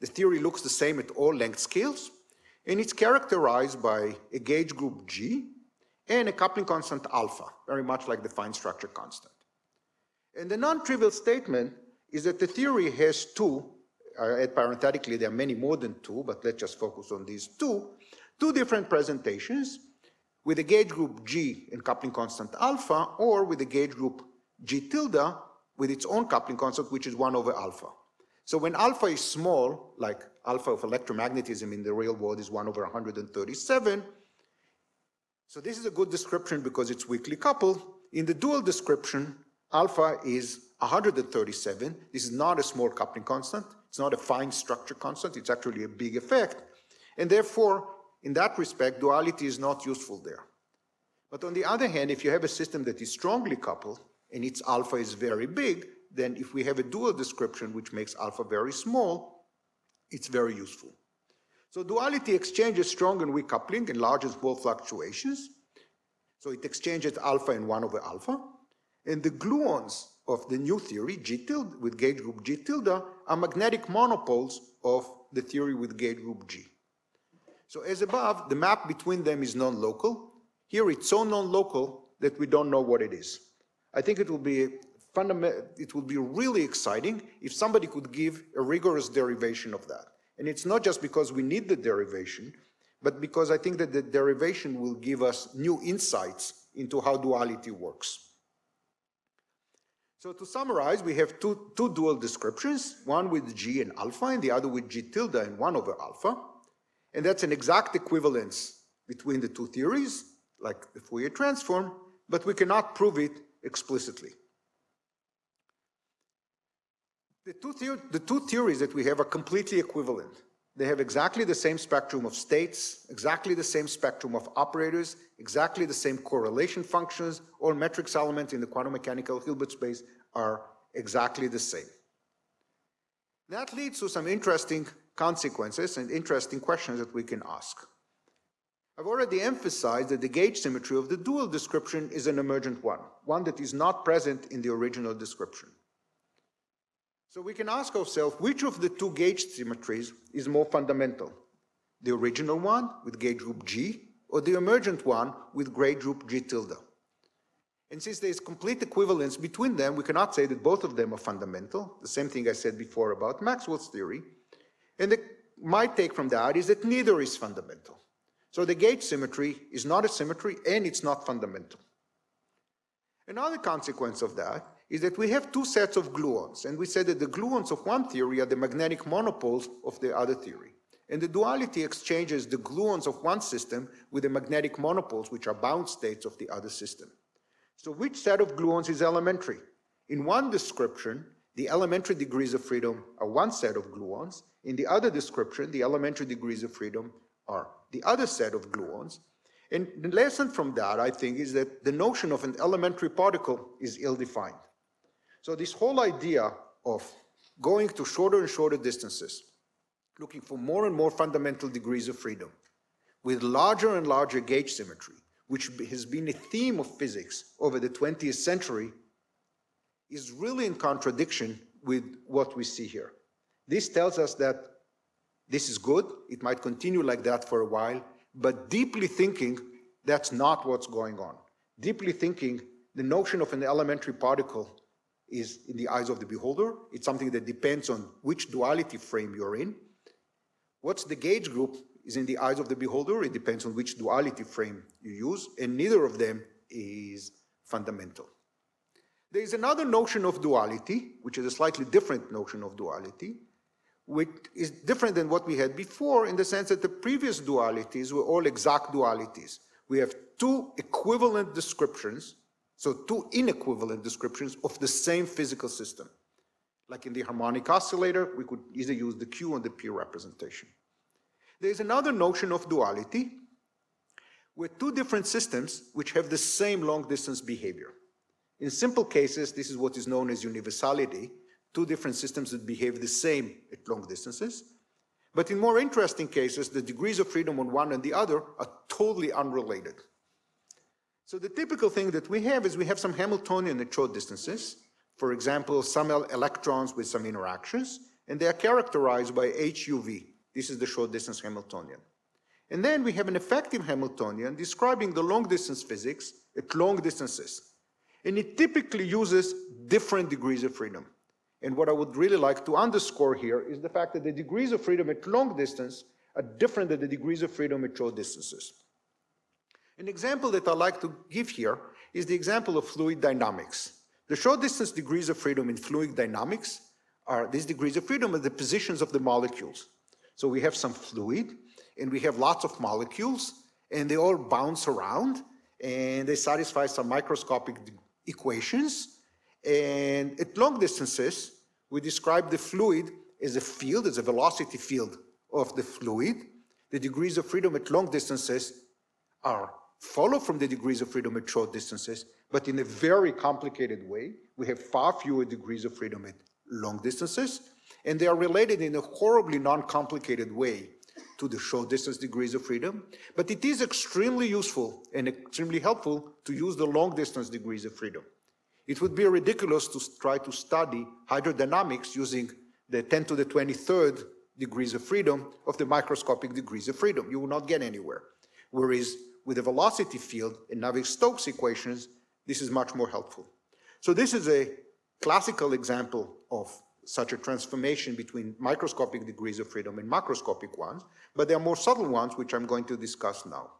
The theory looks the same at all length scales, and it's characterized by a gauge group G and a coupling constant alpha, very much like the fine structure constant. And the non-trivial statement is that the theory has two, uh, parenthetically there are many more than two, but let's just focus on these two, two different presentations with a gauge group G and coupling constant alpha, or with a gauge group G tilde with its own coupling constant, which is 1 over alpha. So when alpha is small, like alpha of electromagnetism in the real world is 1 over 137, so this is a good description because it's weakly coupled. In the dual description, alpha is 137. This is not a small coupling constant. It's not a fine structure constant. It's actually a big effect. And therefore, in that respect, duality is not useful there. But on the other hand, if you have a system that is strongly coupled and its alpha is very big, then if we have a dual description which makes alpha very small, it's very useful. So duality exchanges strong and weak coupling and large and small fluctuations. So it exchanges alpha and 1 over alpha. And the gluons of the new theory, G tilde, with gauge group G tilde, are magnetic monopoles of the theory with gauge group G. So as above, the map between them is non-local. Here it's so non-local that we don't know what it is. I think it will be it would be really exciting if somebody could give a rigorous derivation of that. And it's not just because we need the derivation, but because I think that the derivation will give us new insights into how duality works. So to summarize, we have two, two dual descriptions, one with G and alpha and the other with G tilde and 1 over alpha. And that's an exact equivalence between the two theories. like the Fourier transform, but we cannot prove it explicitly. The two, the two theories that we have are completely equivalent. They have exactly the same spectrum of states, exactly the same spectrum of operators, exactly the same correlation functions. All matrix elements in the quantum mechanical Hilbert space are exactly the same. That leads to some interesting consequences and interesting questions that we can ask. I've already emphasized that the gauge symmetry of the dual description is an emergent one, one that is not present in the original description. So we can ask ourselves which of the two gauge symmetries is more fundamental? The original one with gauge group G or the emergent one with gauge group G tilde? And since there is complete equivalence between them, we cannot say that both of them are fundamental, the same thing I said before about Maxwell's theory. And the, my take from that is that neither is fundamental. So the gauge symmetry is not a symmetry and it's not fundamental. Another consequence of that is that we have two sets of gluons, and we said that the gluons of one theory are the magnetic monopoles of the other theory. And the duality exchanges the gluons of one system with the magnetic monopoles, which are bound states of the other system. So which set of gluons is elementary? In one description, the elementary degrees of freedom are one set of gluons. In the other description, the elementary degrees of freedom are the other set of gluons. And the lesson from that, I think, is that the notion of an elementary particle is ill-defined. So this whole idea of going to shorter and shorter distances, looking for more and more fundamental degrees of freedom, with larger and larger gauge symmetry, which has been a theme of physics over the 20th century, is really in contradiction with what we see here. This tells us that this is good, it might continue like that for a while, but deeply thinking, that's not what's going on. Deeply thinking, the notion of an elementary particle is in the eyes of the beholder. It's something that depends on which duality frame you're in. What's the gauge group is in the eyes of the beholder. It depends on which duality frame you use, and neither of them is fundamental. There is another notion of duality, which is a slightly different notion of duality, which is different than what we had before in the sense that the previous dualities were all exact dualities. We have two equivalent descriptions so two inequivalent descriptions of the same physical system. Like in the harmonic oscillator, we could either use the Q and the P representation. There's another notion of duality with two different systems which have the same long distance behavior. In simple cases, this is what is known as universality, two different systems that behave the same at long distances. But in more interesting cases, the degrees of freedom on one and the other are totally unrelated. So the typical thing that we have is we have some Hamiltonian at short distances, for example, some electrons with some interactions, and they are characterized by HUV. This is the short distance Hamiltonian. And then we have an effective Hamiltonian describing the long distance physics at long distances. And it typically uses different degrees of freedom. And what I would really like to underscore here is the fact that the degrees of freedom at long distance are different than the degrees of freedom at short distances. An example that I like to give here is the example of fluid dynamics. The short distance degrees of freedom in fluid dynamics are these degrees of freedom are the positions of the molecules. So we have some fluid and we have lots of molecules and they all bounce around and they satisfy some microscopic equations. And at long distances, we describe the fluid as a field, as a velocity field of the fluid. The degrees of freedom at long distances are follow from the degrees of freedom at short distances, but in a very complicated way. We have far fewer degrees of freedom at long distances, and they are related in a horribly non-complicated way to the short distance degrees of freedom. But it is extremely useful and extremely helpful to use the long distance degrees of freedom. It would be ridiculous to try to study hydrodynamics using the 10 to the 23rd degrees of freedom of the microscopic degrees of freedom. You will not get anywhere. Whereas with the velocity field in Navier-Stokes equations, this is much more helpful. So this is a classical example of such a transformation between microscopic degrees of freedom and macroscopic ones, but there are more subtle ones which I'm going to discuss now.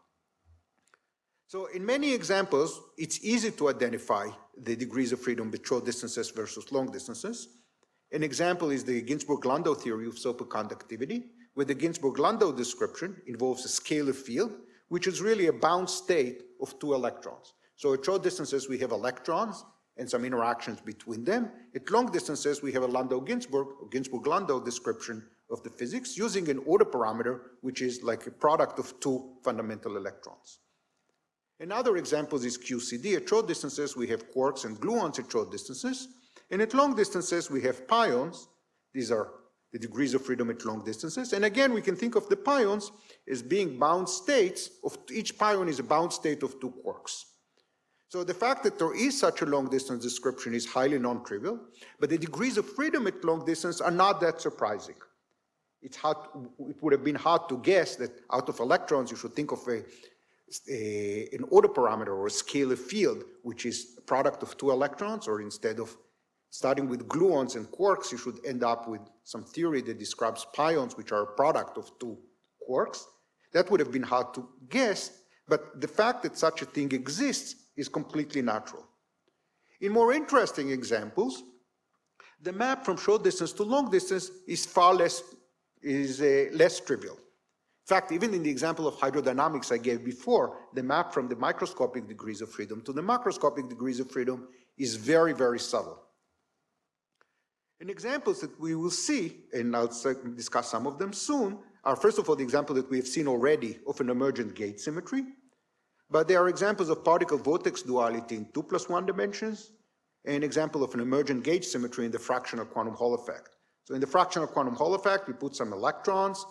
So in many examples, it's easy to identify the degrees of freedom with short distances versus long distances. An example is the Ginzburg-Landau theory of superconductivity, where the Ginzburg-Landau description involves a scalar field which is really a bound state of two electrons. So at short distances, we have electrons and some interactions between them. At long distances, we have a Landau-Ginzburg, or Ginzburg-Landau description of the physics using an order parameter, which is like a product of two fundamental electrons. Another example is QCD. At short distances, we have quarks and gluons at short distances. And at long distances, we have pions. These are the degrees of freedom at long distances. And again, we can think of the pions as being bound states of each pion is a bound state of two quarks. So the fact that there is such a long distance description is highly non-trivial, but the degrees of freedom at long distance are not that surprising. It's hard, it would have been hard to guess that out of electrons you should think of a, a, an order parameter or a scalar field, which is a product of two electrons, or instead of starting with gluons and quarks, you should end up with some theory that describes pions, which are a product of two quarks. That would have been hard to guess, but the fact that such a thing exists is completely natural. In more interesting examples, the map from short distance to long distance is far less, is uh, less trivial. In fact, even in the example of hydrodynamics I gave before, the map from the microscopic degrees of freedom to the macroscopic degrees of freedom is very, very subtle. And examples that we will see, and I'll discuss some of them soon, are first of all the example that we have seen already of an emergent gauge symmetry, but there are examples of particle-vortex duality in 2 plus 1 dimensions, and an example of an emergent gauge symmetry in the fractional quantum Hall effect. So in the fractional quantum Hall effect, we put some electrons,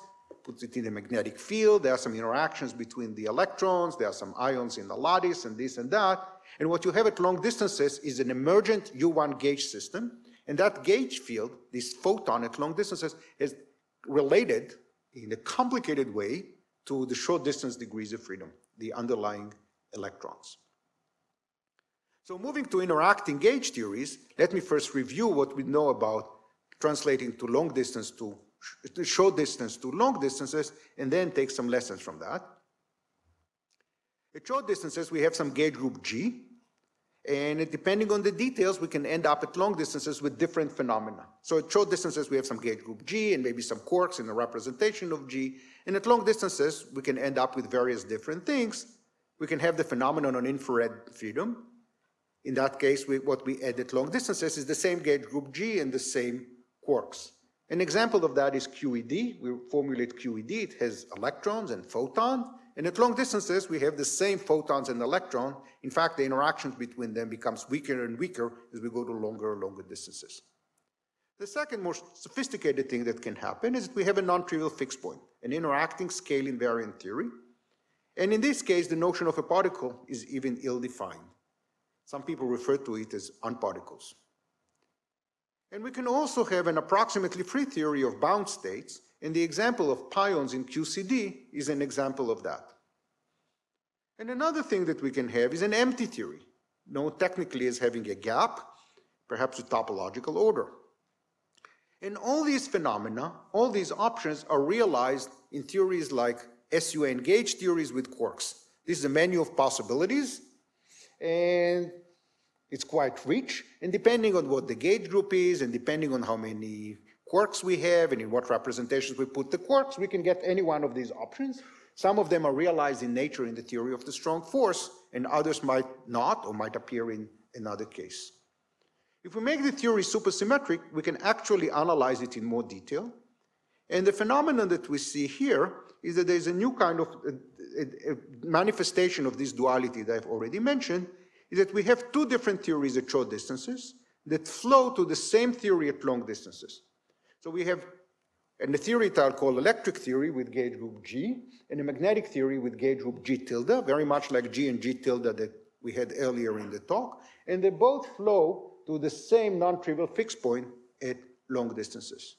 puts it in a magnetic field, there are some interactions between the electrons, there are some ions in the lattice and this and that, and what you have at long distances is an emergent U1 gauge system, and that gauge field, this photon at long distances, is related in a complicated way to the short distance degrees of freedom, the underlying electrons. So moving to interacting gauge theories, let me first review what we know about translating to long distance to short distance to long distances, and then take some lessons from that. At short distances, we have some gauge group G, and depending on the details, we can end up at long distances with different phenomena. So at short distances, we have some gauge group G and maybe some quarks in the representation of G. And at long distances, we can end up with various different things. We can have the phenomenon on infrared freedom. In that case, we, what we add at long distances is the same gauge group G and the same quarks. An example of that is QED. We formulate QED. It has electrons and photons. And at long distances, we have the same photons and electron. In fact, the interactions between them becomes weaker and weaker as we go to longer and longer distances. The second more sophisticated thing that can happen is that we have a non-trivial fixed point, an interacting scale invariant theory. And in this case, the notion of a particle is even ill-defined. Some people refer to it as unparticles. And we can also have an approximately free theory of bound states and the example of pions in QCD is an example of that. And another thing that we can have is an empty theory, known technically as having a gap, perhaps a topological order. And all these phenomena, all these options are realized in theories like SUN gauge theories with quarks. This is a menu of possibilities, and it's quite rich. And depending on what the gauge group is, and depending on how many quarks we have and in what representations we put the quarks, we can get any one of these options. Some of them are realized in nature in the theory of the strong force, and others might not or might appear in another case. If we make the theory supersymmetric, we can actually analyze it in more detail. And the phenomenon that we see here is that there's a new kind of a, a manifestation of this duality that I've already mentioned, is that we have two different theories at short distances that flow to the same theory at long distances. So we have a theory that I'll call electric theory with gauge group G, and a magnetic theory with gauge group G tilde, very much like G and G tilde that we had earlier in the talk, and they both flow to the same non-trivial fixed point at long distances.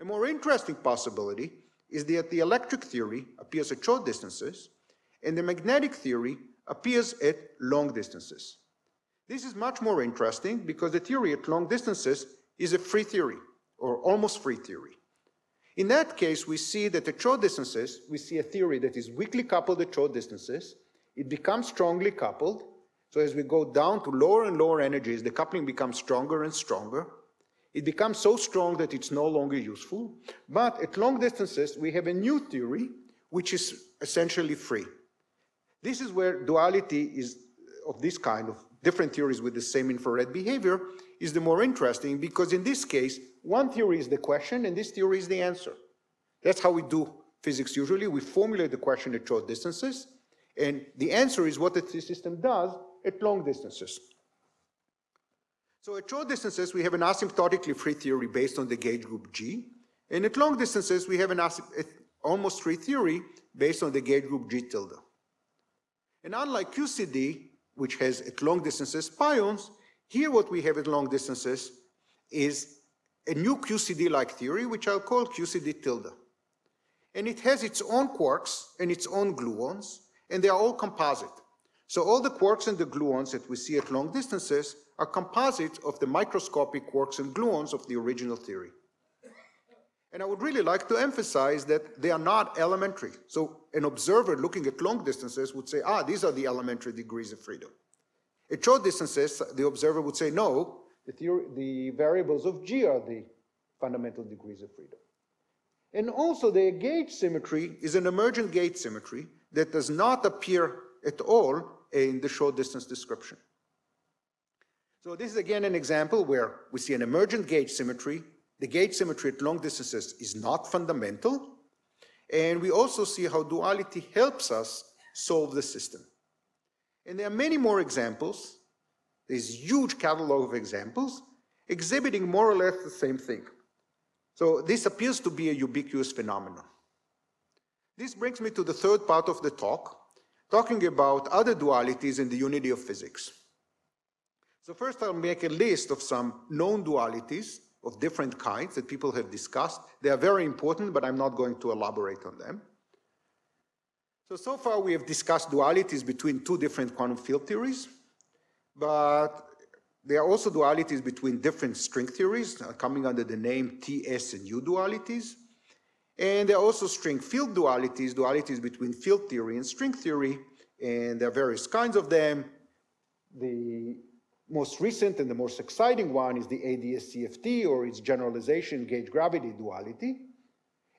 A more interesting possibility is that the electric theory appears at short distances, and the magnetic theory appears at long distances. This is much more interesting because the theory at long distances is a free theory or almost free theory. In that case, we see that at short distances, we see a theory that is weakly coupled at short distances. It becomes strongly coupled. So as we go down to lower and lower energies, the coupling becomes stronger and stronger. It becomes so strong that it's no longer useful. But at long distances, we have a new theory, which is essentially free. This is where duality is of this kind of different theories with the same infrared behavior is the more interesting because in this case, one theory is the question and this theory is the answer. That's how we do physics usually. We formulate the question at short distances and the answer is what the system does at long distances. So at short distances, we have an asymptotically free theory based on the gauge group G. And at long distances, we have an almost free theory based on the gauge group G tilde. And unlike QCD, which has at long distances pions, here what we have at long distances is a new QCD-like theory, which I'll call QCD tilde. And it has its own quarks and its own gluons, and they are all composite. So all the quarks and the gluons that we see at long distances are composites of the microscopic quarks and gluons of the original theory. And I would really like to emphasize that they are not elementary. So an observer looking at long distances would say, ah, these are the elementary degrees of freedom. At short distances, the observer would say, no, the, theory, the variables of G are the fundamental degrees of freedom. And also the gauge symmetry is an emergent gauge symmetry that does not appear at all in the short distance description. So this is again an example where we see an emergent gauge symmetry. The gauge symmetry at long distances is not fundamental. And we also see how duality helps us solve the system. And there are many more examples. There's huge catalog of examples exhibiting more or less the same thing. So this appears to be a ubiquitous phenomenon. This brings me to the third part of the talk, talking about other dualities in the unity of physics. So first I'll make a list of some known dualities of different kinds that people have discussed. They are very important, but I'm not going to elaborate on them. So, so far we have discussed dualities between two different quantum field theories, but there are also dualities between different string theories uh, coming under the name TS and U dualities. And there are also string field dualities, dualities between field theory and string theory, and there are various kinds of them. The most recent and the most exciting one is the ADS-CFT or its generalization gauge gravity duality.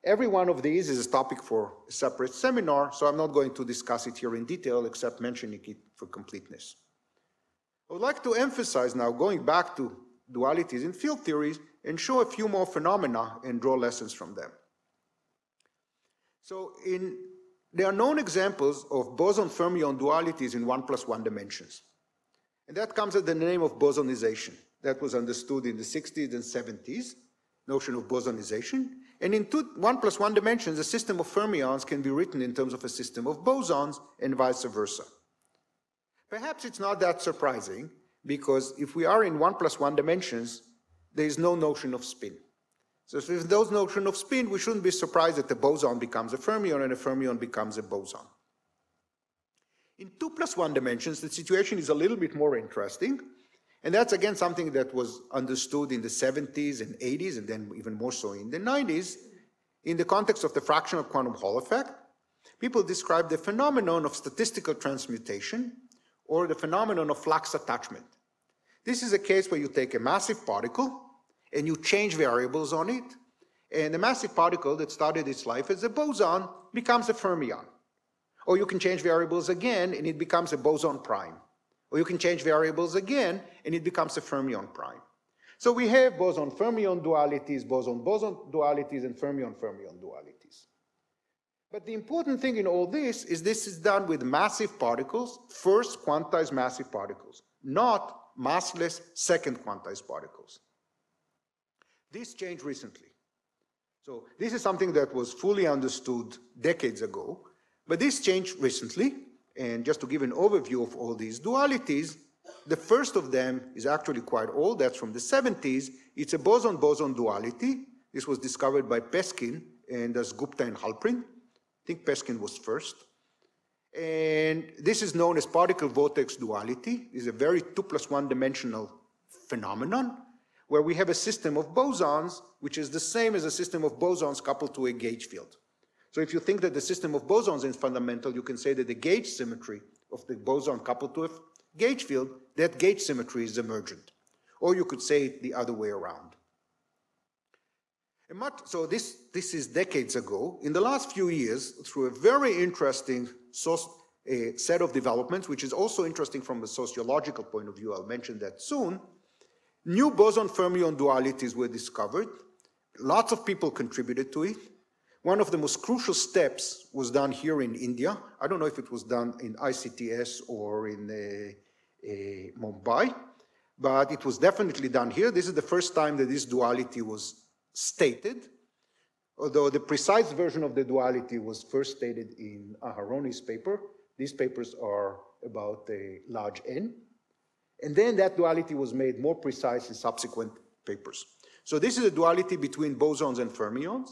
Every one of these is a topic for a separate seminar, so I'm not going to discuss it here in detail except mentioning it for completeness. I would like to emphasize now, going back to dualities in field theories, and show a few more phenomena and draw lessons from them. So in, there are known examples of boson-fermion dualities in one plus one dimensions. And that comes at the name of bosonization. That was understood in the 60s and 70s, notion of bosonization. And in two, one plus one dimensions, a system of fermions can be written in terms of a system of bosons and vice versa. Perhaps it's not that surprising because if we are in one plus one dimensions, there is no notion of spin. So there's no notion of spin, we shouldn't be surprised that the boson becomes a fermion and a fermion becomes a boson. In two plus one dimensions, the situation is a little bit more interesting. And that's again something that was understood in the 70s and 80s, and then even more so in the 90s, in the context of the fractional quantum Hall effect. People describe the phenomenon of statistical transmutation or the phenomenon of flux attachment. This is a case where you take a massive particle and you change variables on it, and the massive particle that started its life as a boson becomes a fermion. Or you can change variables again and it becomes a boson prime. Or you can change variables again and it becomes a fermion prime. So we have boson-fermion dualities, boson-boson dualities, and fermion-fermion dualities. But the important thing in all this is this is done with massive particles, first quantized massive particles, not massless second quantized particles. This changed recently. So this is something that was fully understood decades ago, but this changed recently, and just to give an overview of all these dualities, the first of them is actually quite old, that's from the 70s. It's a boson-boson duality. This was discovered by Peskin and Dasgupta and Halperin. I think Peskin was first. And this is known as particle vortex duality. It's a very two plus one dimensional phenomenon where we have a system of bosons, which is the same as a system of bosons coupled to a gauge field. So if you think that the system of bosons is fundamental, you can say that the gauge symmetry of the boson coupled to a gauge field, that gauge symmetry is emergent. Or you could say it the other way around. Much, so this, this is decades ago. In the last few years, through a very interesting source, a set of developments, which is also interesting from a sociological point of view, I'll mention that soon, new boson-fermion dualities were discovered. Lots of people contributed to it. One of the most crucial steps was done here in India. I don't know if it was done in ICTS or in uh, uh, Mumbai, but it was definitely done here. This is the first time that this duality was stated, although the precise version of the duality was first stated in Aharony's paper. These papers are about a large n. And then that duality was made more precise in subsequent papers. So this is a duality between bosons and fermions.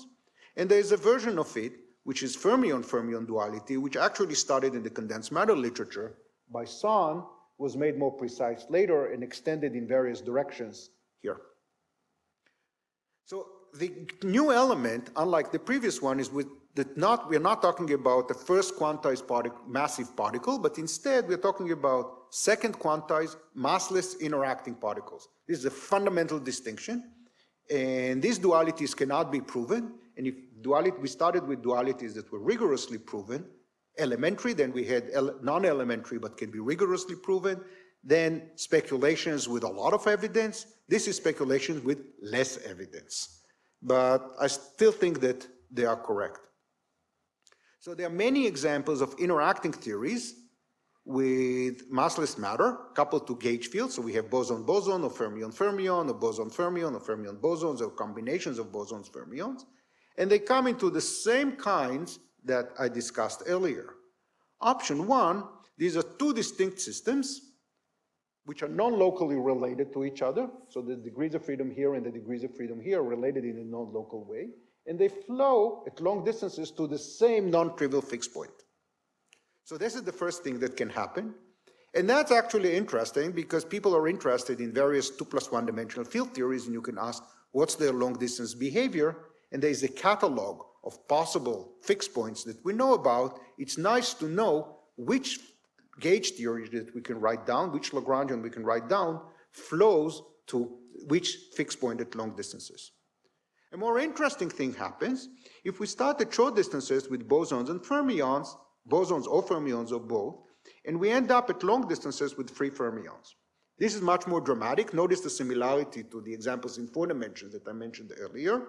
And there's a version of it, which is fermion-fermion duality, which actually started in the condensed matter literature by Son, was made more precise later and extended in various directions here. So the new element, unlike the previous one, is with that not, we're not talking about the first quantized massive particle, but instead we're talking about second quantized massless interacting particles. This is a fundamental distinction. And these dualities cannot be proven. And if duality, we started with dualities that were rigorously proven, elementary, then we had non-elementary but can be rigorously proven, then speculations with a lot of evidence. This is speculations with less evidence. But I still think that they are correct. So there are many examples of interacting theories with massless matter coupled to gauge fields. So we have boson-boson or fermion-fermion or boson-fermion or fermion-bosons or combinations of bosons-fermions. And they come into the same kinds that I discussed earlier. Option one, these are two distinct systems which are non-locally related to each other. So the degrees of freedom here and the degrees of freedom here are related in a non-local way. And they flow at long distances to the same non-trivial fixed point. So this is the first thing that can happen. And that's actually interesting because people are interested in various two plus one dimensional field theories and you can ask, what's their long distance behavior? And there's a catalog of possible fixed points that we know about. It's nice to know which gauge theory that we can write down, which Lagrangian we can write down, flows to which fixed point at long distances. A more interesting thing happens if we start at short distances with bosons and fermions, bosons or fermions or both, and we end up at long distances with free fermions. This is much more dramatic. Notice the similarity to the examples in four dimensions that I mentioned earlier.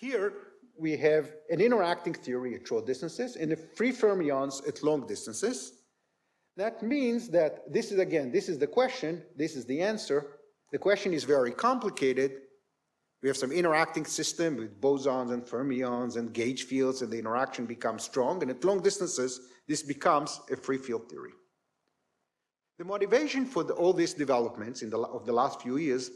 Here, we have an interacting theory at short distances and a free fermions at long distances. That means that this is, again, this is the question, this is the answer. The question is very complicated, we have some interacting system with bosons and fermions and gauge fields and the interaction becomes strong and at long distances this becomes a free field theory. The motivation for the, all these developments in the, of the last few years,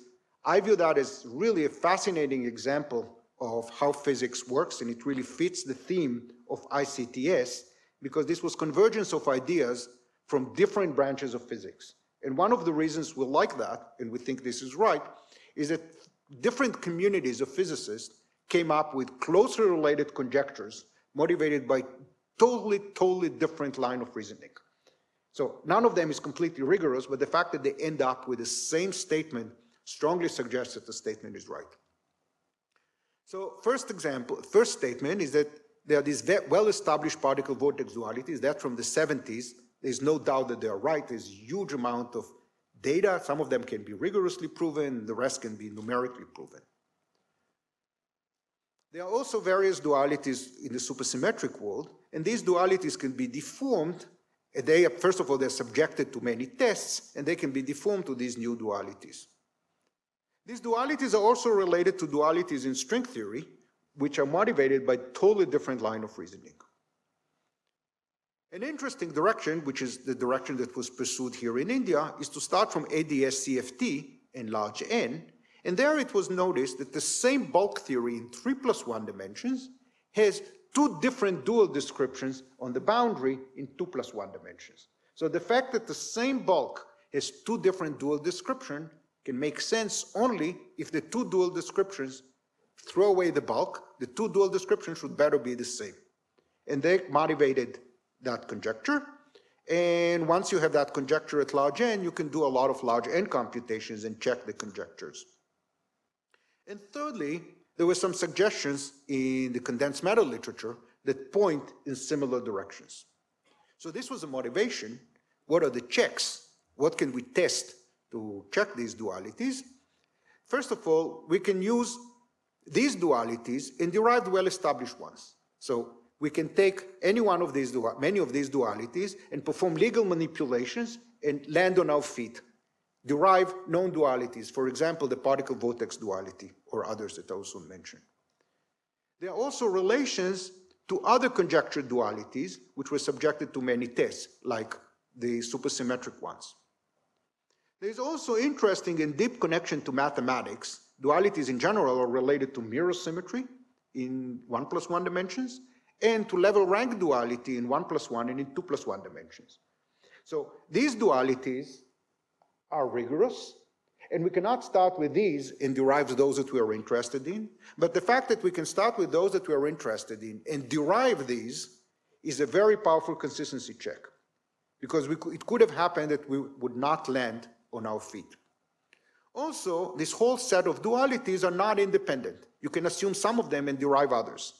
I view that as really a fascinating example of how physics works and it really fits the theme of ICTS because this was convergence of ideas from different branches of physics. And one of the reasons we like that, and we think this is right, is that different communities of physicists came up with closely related conjectures motivated by totally, totally different line of reasoning. So none of them is completely rigorous, but the fact that they end up with the same statement strongly suggests that the statement is right. So first example, first statement is that there are these well-established particle vortex dualities, that from the 70s, there's no doubt that they are right, there's a huge amount of data. Some of them can be rigorously proven, the rest can be numerically proven. There are also various dualities in the supersymmetric world, and these dualities can be deformed. They, first of all, they're subjected to many tests, and they can be deformed to these new dualities. These dualities are also related to dualities in string theory, which are motivated by totally different line of reasoning. An interesting direction, which is the direction that was pursued here in India, is to start from ADS-CFT in large N, and there it was noticed that the same bulk theory in 3 plus 1 dimensions has two different dual descriptions on the boundary in 2 plus 1 dimensions. So the fact that the same bulk has two different dual descriptions can make sense only if the two dual descriptions throw away the bulk, the two dual descriptions should better be the same. And they motivated that conjecture. And once you have that conjecture at large n, you can do a lot of large n computations and check the conjectures. And thirdly, there were some suggestions in the condensed matter literature that point in similar directions. So this was a motivation. What are the checks? What can we test to check these dualities? First of all, we can use these dualities and derive well-established ones. So we can take any one of these, many of these dualities and perform legal manipulations and land on our feet, derive known dualities, for example, the particle-vortex duality or others that I also mentioned. There are also relations to other conjectured dualities which were subjected to many tests, like the supersymmetric ones. There's also interesting and deep connection to mathematics. Dualities in general are related to mirror symmetry in one plus one dimensions and to level rank duality in one plus one and in two plus one dimensions. So these dualities are rigorous, and we cannot start with these and derive those that we are interested in. But the fact that we can start with those that we are interested in and derive these is a very powerful consistency check because we, it could have happened that we would not land on our feet. Also, this whole set of dualities are not independent. You can assume some of them and derive others.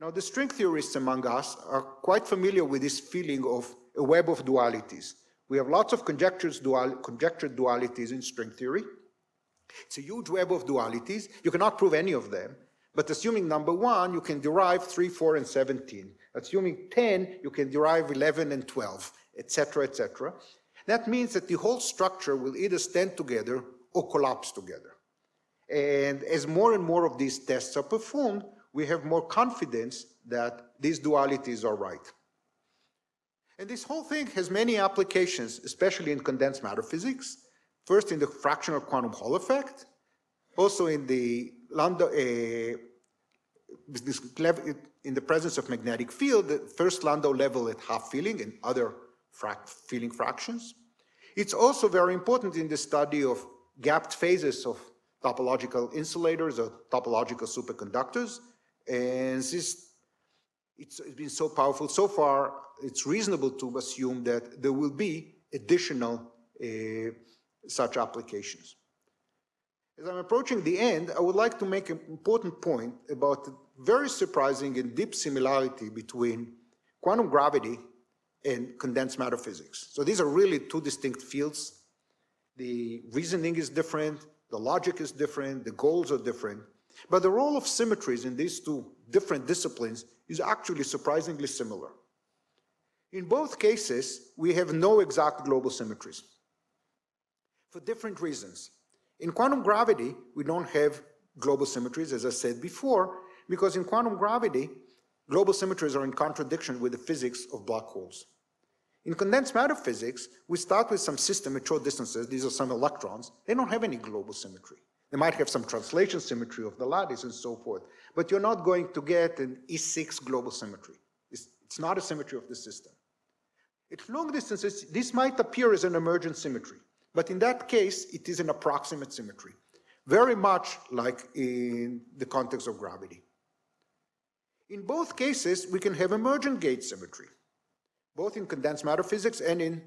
Now, the string theorists among us are quite familiar with this feeling of a web of dualities. We have lots of conjectures dual, conjectured dualities in string theory. It's a huge web of dualities. You cannot prove any of them, but assuming number one, you can derive 3, 4, and 17. Assuming 10, you can derive 11 and 12, etc., etc. That means that the whole structure will either stand together or collapse together. And as more and more of these tests are performed, we have more confidence that these dualities are right. And this whole thing has many applications, especially in condensed matter physics. First, in the fractional quantum Hall effect, also in the Landau, uh, in the presence of magnetic field, the first Landau level at half filling and other frac filling fractions. It's also very important in the study of gapped phases of topological insulators or topological superconductors. And it's, it's been so powerful. So far, it's reasonable to assume that there will be additional uh, such applications. As I'm approaching the end, I would like to make an important point about the very surprising and deep similarity between quantum gravity and condensed matter physics. So these are really two distinct fields. The reasoning is different, the logic is different, the goals are different, but the role of symmetries in these two different disciplines is actually surprisingly similar. In both cases, we have no exact global symmetries for different reasons. In quantum gravity, we don't have global symmetries, as I said before, because in quantum gravity, global symmetries are in contradiction with the physics of black holes. In condensed matter physics, we start with some system at short distances. These are some electrons. They don't have any global symmetry. They might have some translation symmetry of the lattice and so forth, but you're not going to get an E6 global symmetry. It's, it's not a symmetry of the system. At long distances, this might appear as an emergent symmetry, but in that case, it is an approximate symmetry, very much like in the context of gravity. In both cases, we can have emergent gauge symmetry, both in condensed matter physics and in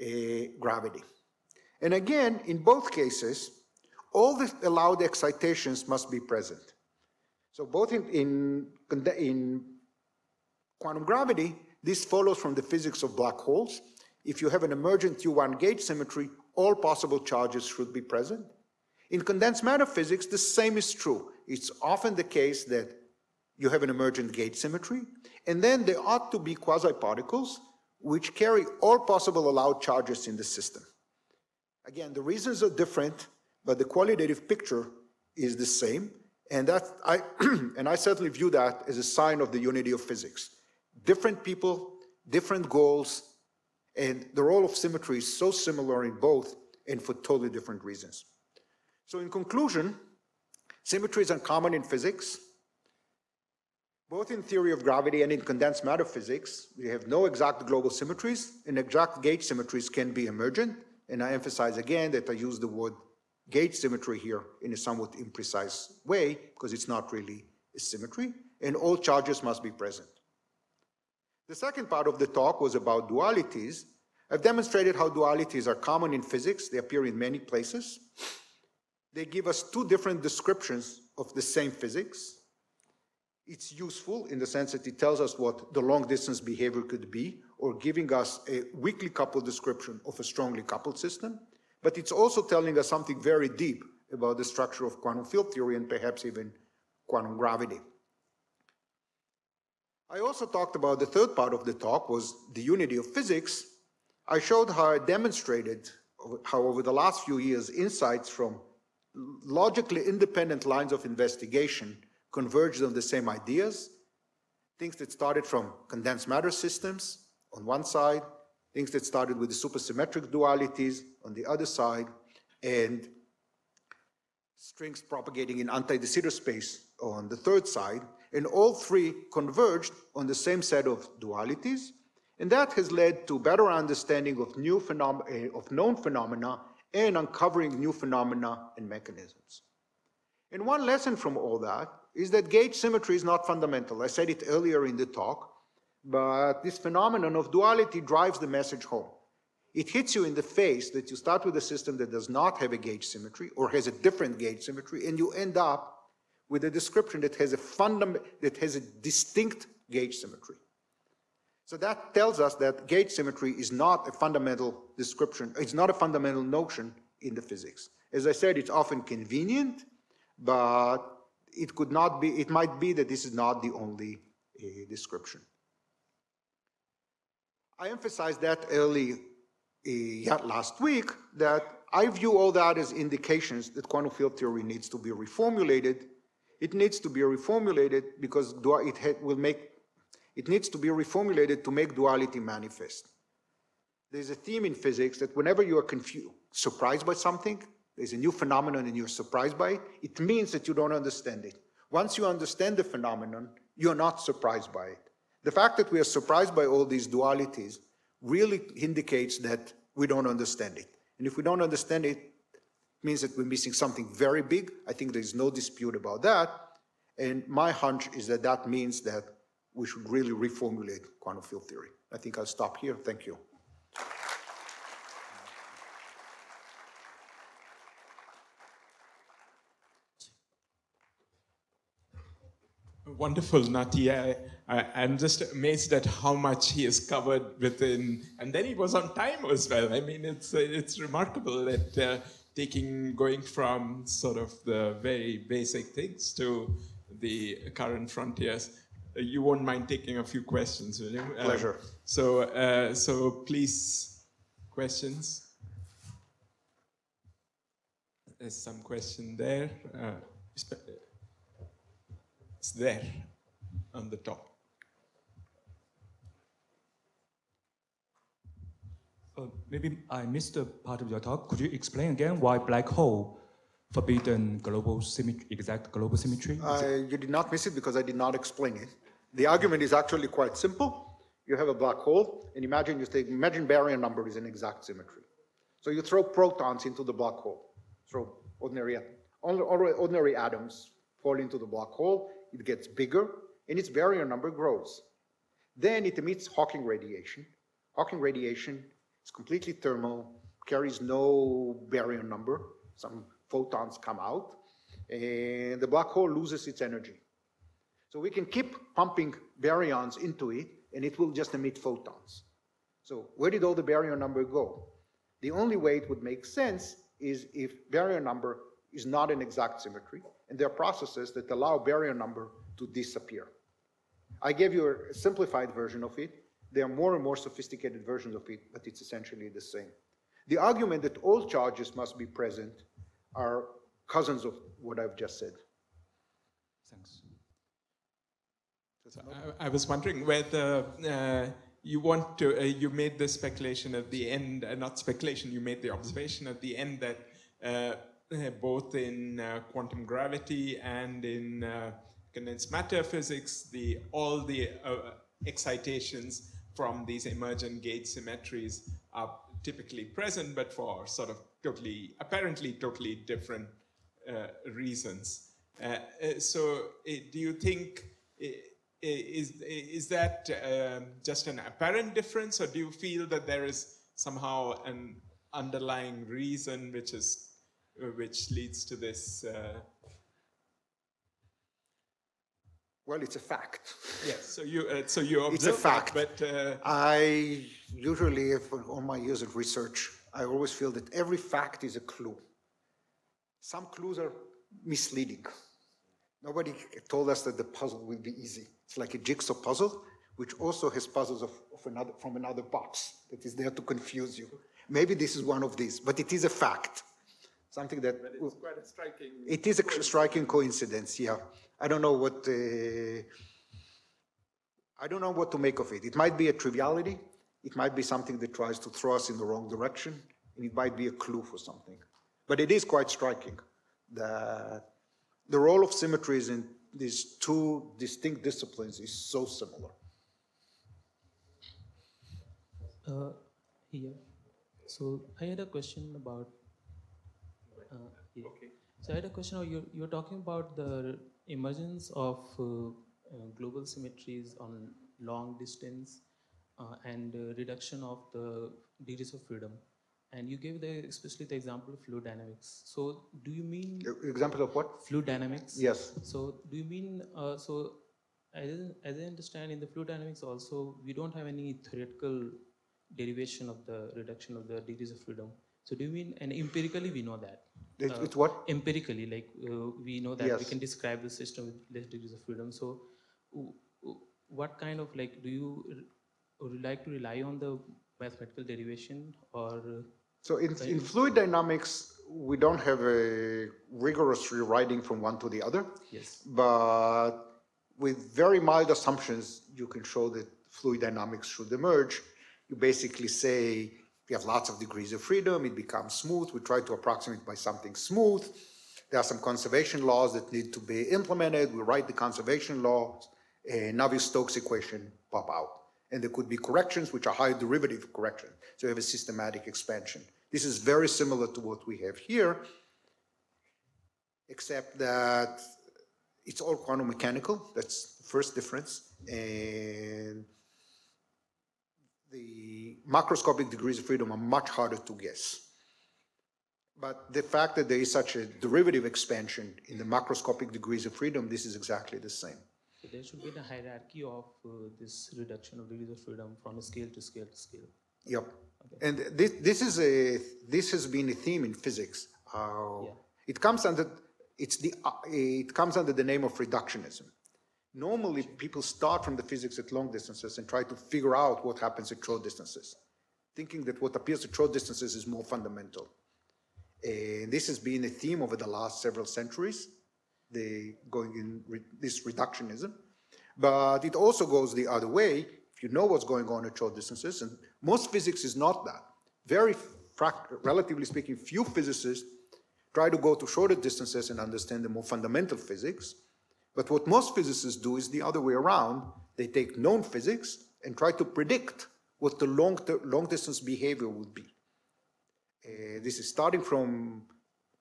uh, gravity. And again, in both cases, all the allowed excitations must be present. So both in, in, in quantum gravity, this follows from the physics of black holes. If you have an emergent U1 gauge symmetry, all possible charges should be present. In condensed matter physics, the same is true. It's often the case that you have an emergent gauge symmetry, and then there ought to be quasi-particles which carry all possible allowed charges in the system. Again, the reasons are different, but the qualitative picture is the same. And, that I, *clears throat* and I certainly view that as a sign of the unity of physics. Different people, different goals, and the role of symmetry is so similar in both and for totally different reasons. So in conclusion, symmetry is uncommon in physics, both in theory of gravity and in condensed matter physics. We have no exact global symmetries, and exact gauge symmetries can be emergent. And I emphasize again that I use the word gauge symmetry here in a somewhat imprecise way because it's not really a symmetry, and all charges must be present. The second part of the talk was about dualities. I've demonstrated how dualities are common in physics. They appear in many places. They give us two different descriptions of the same physics. It's useful in the sense that it tells us what the long distance behavior could be, or giving us a weakly coupled description of a strongly coupled system. But it's also telling us something very deep about the structure of quantum field theory and perhaps even quantum gravity. I also talked about the third part of the talk was the unity of physics. I showed how I demonstrated how over the last few years insights from logically independent lines of investigation converged on the same ideas. Things that started from condensed matter systems on one side, things that started with the supersymmetric dualities on the other side, and strings propagating in anti-de Sitter space on the third side, and all three converged on the same set of dualities, and that has led to better understanding of new phenomena, eh, of known phenomena and uncovering new phenomena and mechanisms. And one lesson from all that is that gauge symmetry is not fundamental. I said it earlier in the talk, but this phenomenon of duality drives the message home. It hits you in the face that you start with a system that does not have a gauge symmetry or has a different gauge symmetry, and you end up with a description that has a fundament that has a distinct gauge symmetry. So that tells us that gauge symmetry is not a fundamental description, it's not a fundamental notion in the physics. As I said, it's often convenient, but it could not be, it might be that this is not the only uh, description. I emphasized that early uh, last week that I view all that as indications that quantum field theory needs to be reformulated. It needs to be reformulated because it will make it needs to be reformulated to make duality manifest. There's a theme in physics that whenever you are confused, surprised by something, there's a new phenomenon and you're surprised by it, it means that you don't understand it. Once you understand the phenomenon, you're not surprised by it. The fact that we are surprised by all these dualities really indicates that we don't understand it. And if we don't understand it, it means that we're missing something very big. I think there's no dispute about that. And my hunch is that that means that we should really reformulate quantum field theory. I think I'll stop here. Thank you. Wonderful, Nati. I, am just amazed at how much he has covered within, and then he was on time as well. I mean, it's it's remarkable that uh, taking going from sort of the very basic things to the current frontiers. Uh, you won't mind taking a few questions, will you? Uh, Pleasure. Um, so, uh, so please, questions. There's some question there. Uh, it's there on the top. Uh, maybe I missed a part of your talk. Could you explain again why black hole forbidden global symmetry, exact global symmetry? you did not miss it because I did not explain it. The argument is actually quite simple. You have a black hole, and imagine you take, imagine baryon number is an exact symmetry. So you throw protons into the black hole, throw ordinary, ordinary atoms fall into the black hole, it gets bigger, and its baryon number grows. Then it emits Hawking radiation. Hawking radiation is completely thermal, carries no baryon number. Some photons come out, and the black hole loses its energy. So we can keep pumping baryons into it, and it will just emit photons. So where did all the baryon number go? The only way it would make sense is if baryon number is not an exact symmetry, and there are processes that allow baryon number to disappear. I gave you a simplified version of it. There are more and more sophisticated versions of it, but it's essentially the same. The argument that all charges must be present are cousins of what I've just said. Thanks. I, I, was wondering whether uh, you want to, uh, you made the speculation at the end, uh, not speculation, you made the observation at the end that uh, uh, Uh, both in uh, quantum gravity and in uh, condensed matter physics, the, all the uh, excitations from these emergent gauge symmetries are typically present, but for sort of totally, apparently totally different reasons. so do you think is, is that um, just an apparent difference, or do you feel that there is somehow an underlying reason which is uh, which leads to this? Uh... Well, it's a fact. Yes. So you uh, so you observe It's a observe that, fact. but uh, I usually, for all my years of research, I always feel that every fact is a clue. Some clues are misleading. Nobody told us that the puzzle will be easy. It's like a jigsaw puzzle, which also has puzzles of, of another, from another box that is there to confuse you. Maybe this is one of these, but it is a fact. Something that it's quite a striking. it is a striking coincidence, yeah. I don't know what, uh, I don't know what to make of it. It might be a triviality, it might be something that tries to throw us in the wrong direction, and it might be a clue for something. But it is quite striking that the role of symmetries in these two distinct disciplines is so similar. Uh, here. So I had a question about. Uh, yeah. So I had a question. You're, you're talking about the emergence of uh, uh, global symmetries on long distance uh, and uh, reduction of the degrees of freedom. And you gave the especially the example of fluid dynamics. So do you mean Example of what? fluid dynamics? Yes. So do you mean, uh, so as, as I understand in the fluid dynamics also, we don't have any theoretical derivation of the reduction of the degrees of freedom. So do you mean, and empirically we know that? It- Uh, It's what? Empirically, like uh, we know that we can describe the system with less degrees of freedom. So what kind of like, do you like to rely on the mathematical derivation or? uh, So in, in fluid dynamics, we don't have a rigorous rewriting from one to the other. Yes. but with very mild assumptions, you can show that fluid dynamics should emerge. You basically say we have lots of degrees of freedom, it becomes smooth, we try to approximate by something smooth. There are some conservation laws that need to be implemented, we write the conservation laws, and Navier-Stokes equation pop out. And there could be corrections which are higher derivative corrections, so you have a systematic expansion. This is very similar to what we have here, except that it's all quantum mechanical. That's the first difference. And the macroscopic degrees of freedom are much harder to guess. But the fact that there is such a derivative expansion in the macroscopic degrees of freedom, this is exactly the same. So there should be the hierarchy of uh, this reduction of degrees of freedom from scale to scale to scale. Yep. And this, this is a, this has been a theme in physics. Uh, Yeah. It comes under, it's the, uh, it comes under the name of reductionism. Normally, people start from the physics at long distances and try to figure out what happens at short distances, thinking that what appears at short distances is more fundamental. And this has been a theme over the last several centuries, the going in re, this reductionism. But it also goes the other way. If you know what's going on at short distances, and most physics is not that. Very, relatively speaking, few physicists try to go to shorter distances and understand the more fundamental physics. But what most physicists do is the other way around. They take known physics and try to predict what the long, long distance behavior would be. Uh, this is starting from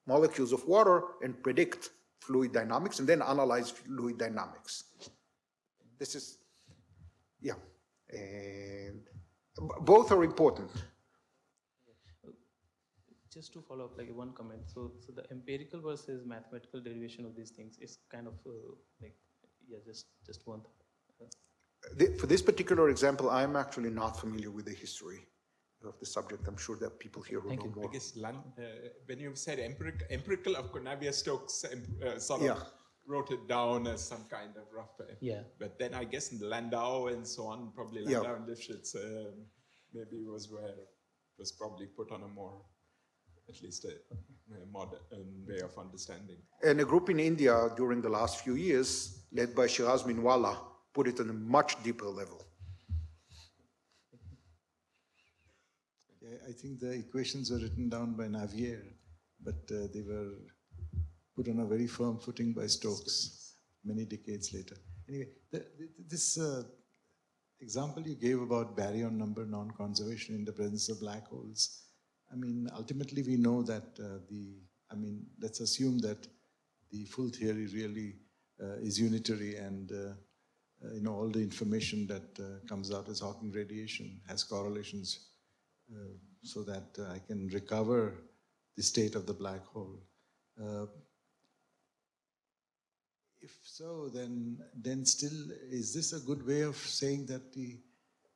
molecules of water and predict fluid dynamics and then analyze fluid dynamics. This is, yeah, and both are important. Just to follow up, like one comment. So, so the empirical versus mathematical derivation of these things is kind of uh, like, yeah, just just one. thought. The- For this particular example, I'm actually not familiar with the history of the subject. I'm sure there are people here who Thank know you. I more. guess Lon- uh, when you said empiric, empirical, of course, Navier-Stokes um, uh, sort of Yeah. wrote it down as some kind of rough. uh, Yeah. But then I guess in Landau and so on, probably Yeah. Landau and Lifshitz um, maybe was where it was probably put on a more, at least a, a modern way of understanding. And a group in India during the last few years, led by Shiraz Minwalla, put it on a much deeper level. I think the equations were written down by Navier, but uh, they were put on a very firm footing by Stokes many decades later. Anyway, the, the, this uh, example you gave about baryon number non-conservation in the presence of black holes, I mean, ultimately we know that uh, the, I mean, let's assume that the full theory really uh, is unitary and, uh, you know, all the information that comes out as Hawking radiation has correlations so that I can recover the state of the black hole. Uh, If so, then, then still, is this a good way of saying that the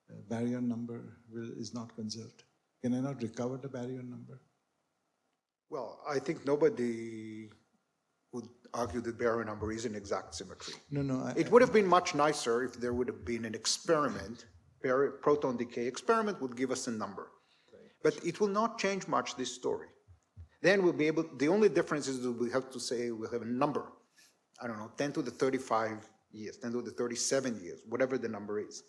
uh, baryon number will, is not conserved? Can I not recover the baryon number? Well, I think nobody would argue that baryon number is an exact symmetry. No, no, I, It would have been much nicer if there would have been an experiment, proton decay experiment would give us a number. But it will not change much this story. Then we'll be able, the only difference is that we have to say we'll have a number. I don't know, 10 to the 35 years, 10 to the 37 years, whatever the number is.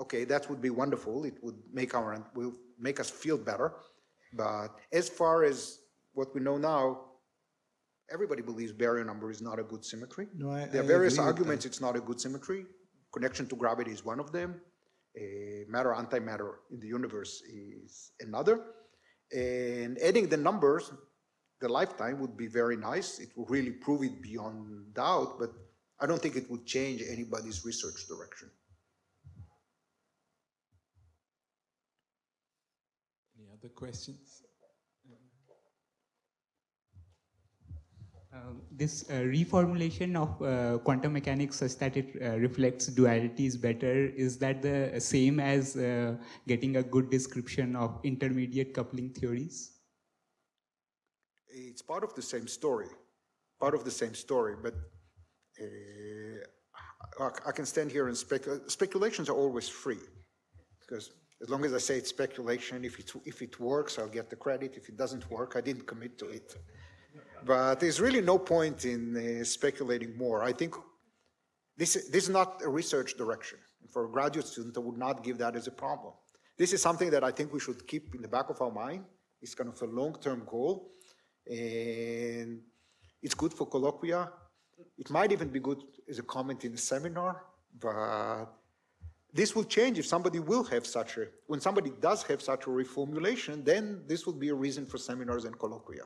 Okay, that would be wonderful. It would make our, will make us feel better. But as far as what we know now, everybody believes baryon number is not a good symmetry. No, I- There are I various arguments it's not a good symmetry. Connection to gravity is one of them. Eh, Matter, antimatter in the universe is another. And adding the numbers, the lifetime would be very nice. It will really prove it beyond doubt, but I don't think it would change anybody's research direction. Other questions? Um, this uh, reformulation of uh, quantum mechanics such that it uh, reflects dualities better, is that the same as uh, getting a good description of intermediate coupling theories? It's part of the same story, part of the same story, but uh, I- I can stand here and speculate. Speculations are always free, because as long as I say it's speculation, if it, if it works, I'll get the credit. If it doesn't work, I didn't commit to it. But there's really no point in uh, speculating more. I think this, this is not a research direction. For a graduate student, I would not give that as a problem. This is something that I think we should keep in the back of our mind. It's kind of a long-term goal, and it's good for colloquia. It might even be good as a comment in a seminar, but this will change if somebody will have such a, when somebody does have such a reformulation, then this would be a reason for seminars and colloquia.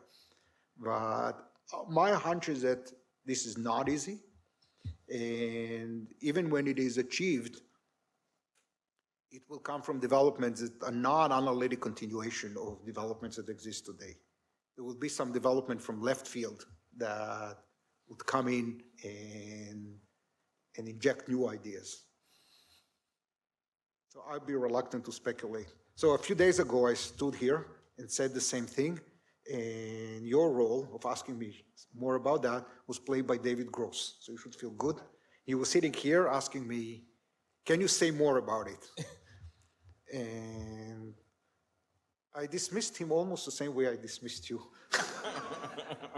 But uh, my hunch is that this is not easy. And even when it is achieved, it will come from developments that are not analytic continuation of developments that exist today. There will be some development from left field that would come in and, and inject new ideas. So I'd be reluctant to speculate. So a few days ago, I stood here and said the same thing, and your role of asking me more about that was played by David Gross, so you should feel good. He was sitting here asking me, can you say more about it? *laughs* And I dismissed him almost the same way I dismissed you. *laughs*